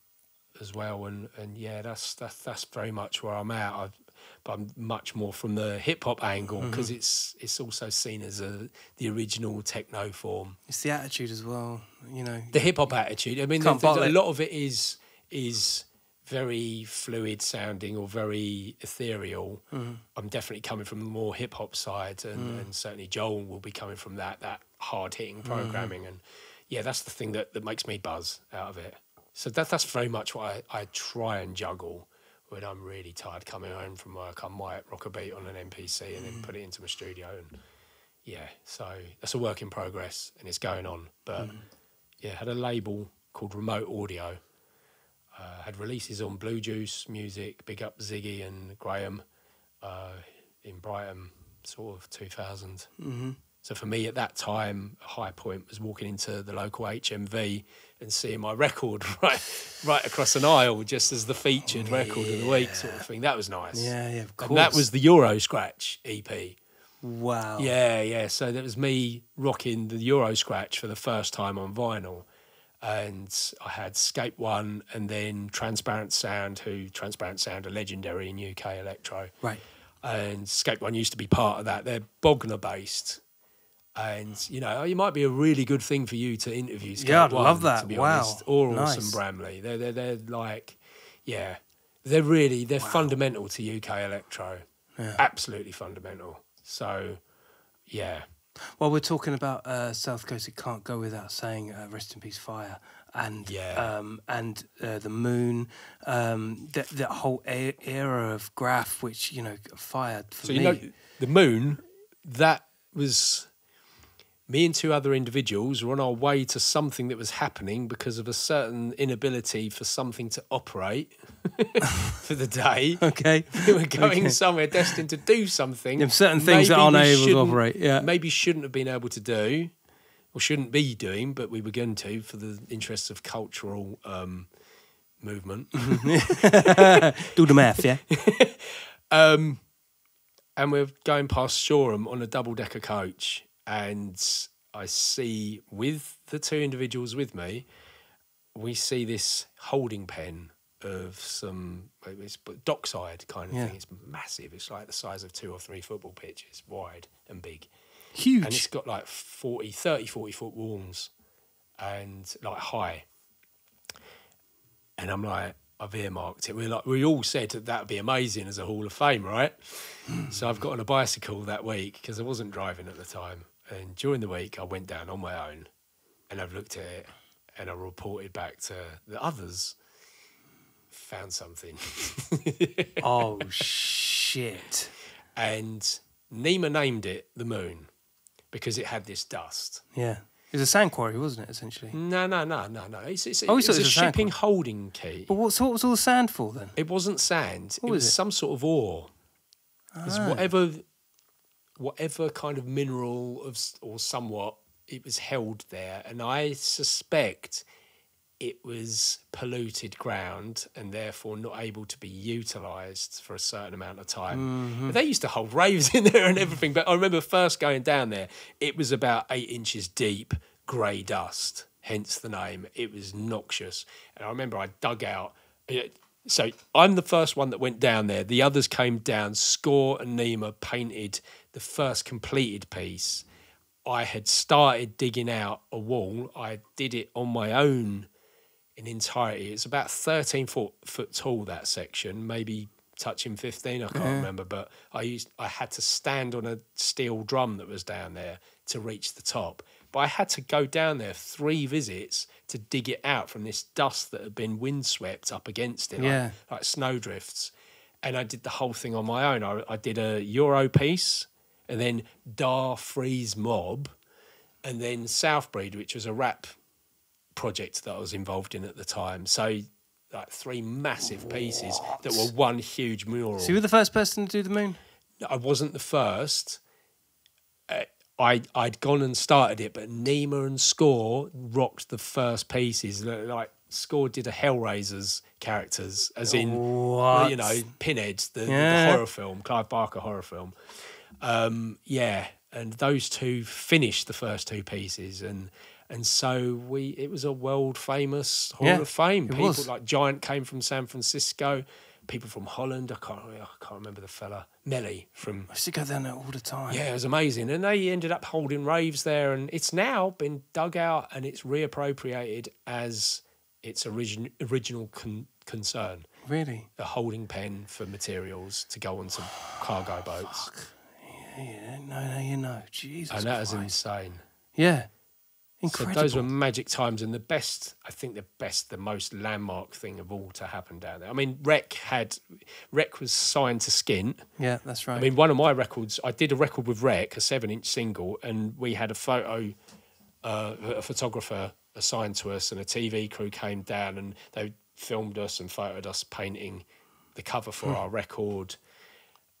as well, and and yeah, that's that's that's very much where I'm at. I've, but I'm much more from the hip hop angle because it's it's also seen as a the original techno form. It's the attitude as well. You know. The hip hop attitude. I mean, there's- bottle a lot of it is is very fluid sounding or very ethereal. Mm-hmm. I'm definitely coming from the more hip hop side, and, Mm. and certainly Joel will be coming from that that hard hitting Mm-hmm. programming, and yeah, that's the thing that, that makes me buzz out of it. So that that's very much what I, I try and juggle when I'm really tired coming home from work. I might rock a beat on an MPC and then Mm. put it into my studio, and yeah, so that's a work in progress, and it's going on, but Mm. yeah, had a label called Remote Audio. Uh, had releases on Blue Juice Music, big up Ziggy and Graham uh, in Brighton, sort of 2000. Mm-hmm. So for me at that time, a high point was walking into the local HMV and seeing my record <laughs> right, right across an aisle, just as the featured record of the week, sort of thing. That was nice. Yeah, yeah, of And that was the Euroh Scratch EP. Wow. Yeah, yeah. So that was me rocking the Euroh Scratch for the first time on vinyl. and I had Scape One, and then Transparent Sound, who Transparent Sound are legendary in UK electro, Right. and Scape One used to be part of that. They're Bognor based. And you know, it might be a really good thing for you to interview. Scape Yeah, I'd One, love that. To be Wow. honest, or Nice. Awesome Bramley. They're they're they're like, yeah, they're really they're fundamental to UK electro. Absolutely fundamental. So, yeah, Well, we're talking about uh, South Coast. It can't go without saying uh, "Rest in Peace, Fire," and Yeah. um, and uh, the Moon. Um, that that whole era of graph, which you know, fired for So me. you know, the moon, that was me and two other individuals were on our way to something that was happening because of a certain inability for something to operate <laughs> for the day. okay, <laughs> We were going somewhere destined to do something. Certain things that aren't able to operate, yeah. maybe shouldn't have been able to do, or shouldn't be doing, but we were going to for the interests of cultural um, movement. <laughs> do the math, yeah. Um, and we're going past Shoreham on a double decker coach, and I see with the two individuals with me, we see this holding pen of some it's dockside kind of Yeah. thing. It's massive. It's like the size of two or three football pitches, wide and big. Huge. And it's got like 40, 30, 40 foot walls and like high. And I'm like, I've earmarked it. We're like, we all said that that'd be amazing as a Hall of Fame, right? Hmm. so I've got on a bicycle that week because I wasn't driving at the time. And during the week, I went down on my own and I've looked at it and I reported back to the others. Found something. <laughs> oh shit. and Nima named it the moon because it had this dust. Yeah. It was a sand quarry, wasn't it? Essentially. No, no, no, no, no. It's, it's, Oh, it's a was a sand shipping one. holding key. But what, so what was all the sand for then? It wasn't sand. What it was was it? some sort of ore. It was Ah. whatever, whatever kind of mineral of or somewhat it was held there, and I suspect it was polluted ground and therefore not able to be utilised for a certain amount of time. Mm-hmm. They used to hold <laughs> raves in there and everything. But I remember first going down there, it was about eight inches deep, grey dust, hence the name. It was noxious. And I remember I dug out. it- So I'm the first one that went down there. The others came down. Score and Nima painted the first completed piece. I had started digging out a wall. I did it on my own in entirety. It's about 13 foot, foot tall, that section, maybe touching 15, I can't remember. But I used I had to stand on a steel drum that was down there to reach the top. But I had to go down there three visits to dig it out from this dust that had been windswept up against it, like- Yeah. like, snowdrifts. And I did the whole thing on my own. I, I did a Euroh piece and then Dar Freeze Mob and then Southbreed, which was a rap project that I was involved in at the time. So, like three massive pieces that were one huge mural. So you were the first person to do the moon? I wasn't the first. I I'd gone and started it, but Nima and Score rocked the first pieces. Like Score did a Hellraisers characters, as in What? you know Pinhead, the, Yeah. the horror film, Clive Barker horror film. Um, yeah, and those two finished the first two pieces, and and so we it was a world famous Hall Yeah, of Fame. People was. like Giant came from San Francisco. People from Holland. I can't. I can't remember the fella. Melly from I used to go down there all the time. yeah, it was amazing. And they ended up holding raves there, and it's now been dug out and it's reappropriated as its origin, original con- concern Really? The holding pen for materials to go onto cargo boats. Yeah, no, no, you know. Jesus. And that is Christ. insane. Yeah. So those were magic times, and the best, I think, the best, the most landmark thing of all to happen down there. I mean, Rec had, Rec was signed to Skint. yeah, that's right. I mean, one of my records, I did a record with Rec, a seven-inch single, and we had a photo, uh, a photographer assigned to us, and a TV crew came down and they filmed us and photoed us painting the cover for our record,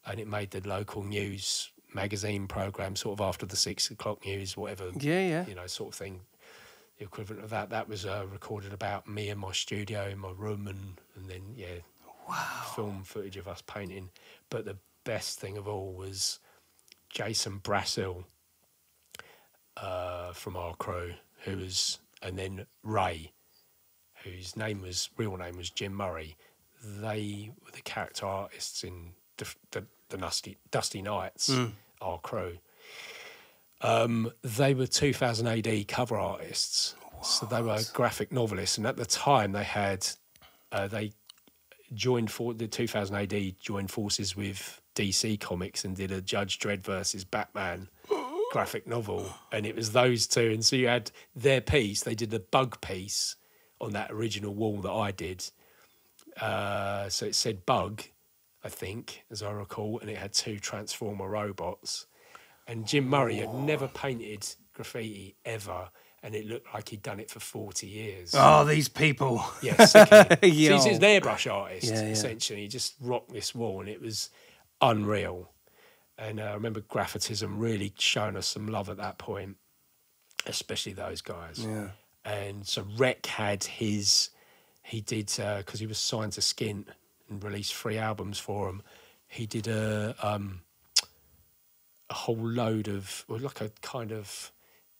and it made the local news magazine program, sort of after the six o'clock news, whatever, yeah, yeah. you know, sort of thing. The equivalent of that. That was uh, recorded about me in my studio in my room, and and then yeah, wow. film footage of us painting. But the best thing of all was Jason Brashill uh, from our crew, who was and then Ray, whose name was real name was Jim Murray. They were the character artists in the the, the Dusty Dusty Knights, our crew. Um, they were 2000 AD cover artists, so they were graphic novelists, and at the time they had uh, they joined for the 2000 AD joined forces with DC Comics and did a Judge Dredd versus Batman <gasps> graphic novel, and it was those two. And so you had their piece. They did a bug piece on that original wall that I did. Uh, so it said bug, I think, as I recall, and it had two Transformer robots. And Jim Murray had never painted graffiti ever, and it looked like he'd done it for 40 years. Oh, these people. Yeah, <laughs> so Yo. he's an airbrush artist, Yeah, yeah. essentially. He just rocked this wall and it was unreal. And uh, I remember Graphotism really showing us some love at that point, especially those guys. Yeah. And so Rec had his, he did, because he was signed to Skint and released three albums for him, he did a, um, a whole load of, or like a kind of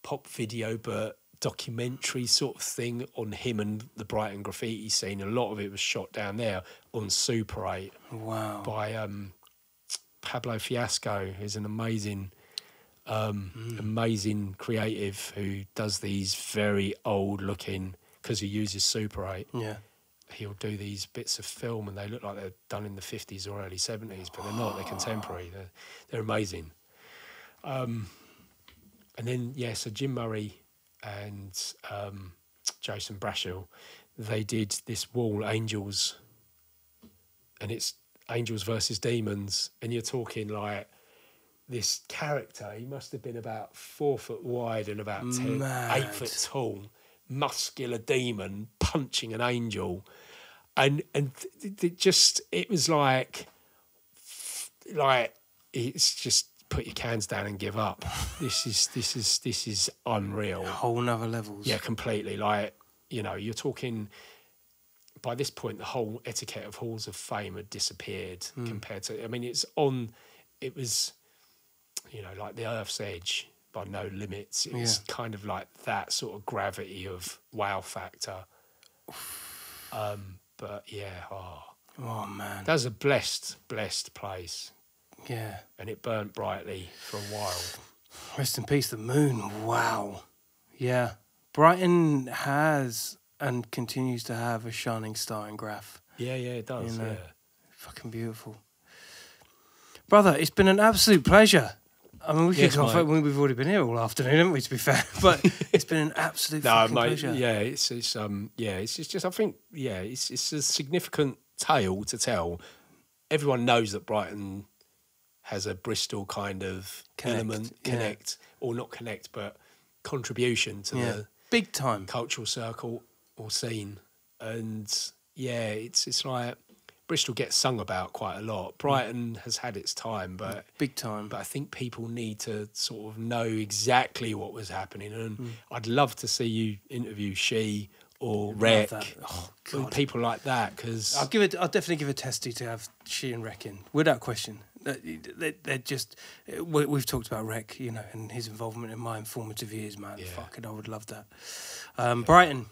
pop video, but documentary sort of thing on him and the Brighton graffiti scene. A lot of it was shot down there on Super 8 Wow. by um, Pablo Fiasco, who's an amazing, um, amazing creative who does these very old looking, because he uses Super 8 Yeah. He'll do these bits of film and they look like they're done in the 50s or early 70s, but they're not. They're contemporary. They're, they're amazing. Um, and then, yeah, so Jim Murray and um, Jason Brashill, they did this wall, Angels, and it's Angels versus Demons. And you're talking like this character, he must have been about four foot wide and about 10, Mad. eight foot tall, muscular demon punching an angel. And and th- th- it just it was like like it's just put your cans down and give up. This is this is this is unreal. Whole nother levels. Yeah, completely. Like, you know, you're talking by this point the whole etiquette of halls of fame had disappeared Hmm. compared to I mean it's on it was you know, like the Earth's Edge by no limits. It was kind of like that sort of gravity of wow factor. Um, but yeah, oh, Oh man. that was a blessed, blessed place. Yeah. And it burnt brightly for a while. Rest in peace, the moon. Wow. Yeah. Brighton has and continues to have a shining star in Graph. Yeah, yeah, it does. You know. yeah. Fucking beautiful. Brother, it's been an absolute pleasure. I mean, we Yes, could go mate. for, I mean, we've already been here all afternoon, haven't we, to be fair? <laughs> But it's been an absolute <laughs> No, mate. pleasure. Yeah, it's it's um yeah, it's, it's just I think yeah, it's it's a significant tale to tell. Everyone knows that Brighton has a Bristol kind of Connect, element, yeah. connect or not connect, but contribution to Yeah. the Big time. cultural circle or scene. And yeah, it's it's like Bristol gets sung about quite a lot. Brighton has had its time, but Big time. but I think people need to sort of know exactly what was happening. And Hmm. I'd love to see you interview She or Rec. Oh, people like that, because I'll give it. I'll definitely give a testy to have she and Rec in, without question. They- they- They're just. we- We've talked about Rec, you know, and his involvement in my informative years, man. Yeah. Fucking, I would love that. Um, Brighton,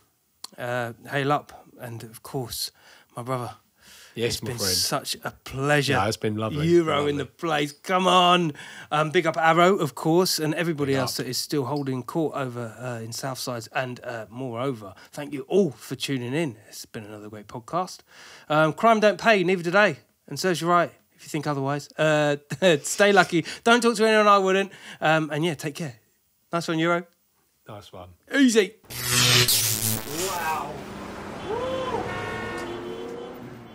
uh, hail up, and of course, my brother. Yes, It's my been friend. such a pleasure. No, it's been lovely. Euroh in the place. Come on. Um, big up Arrow, of course, and everybody else that is still holding court over uh, in Southsides. And uh, moreover, thank you all for tuning in. It's been another great podcast. Um, crime don't pay, neither do they. And serves you right if you think otherwise. Uh, <laughs> stay lucky. Don't talk to anyone I wouldn't. Um, and yeah, take care. Nice one, Euroh. Nice one. Easy. Wow.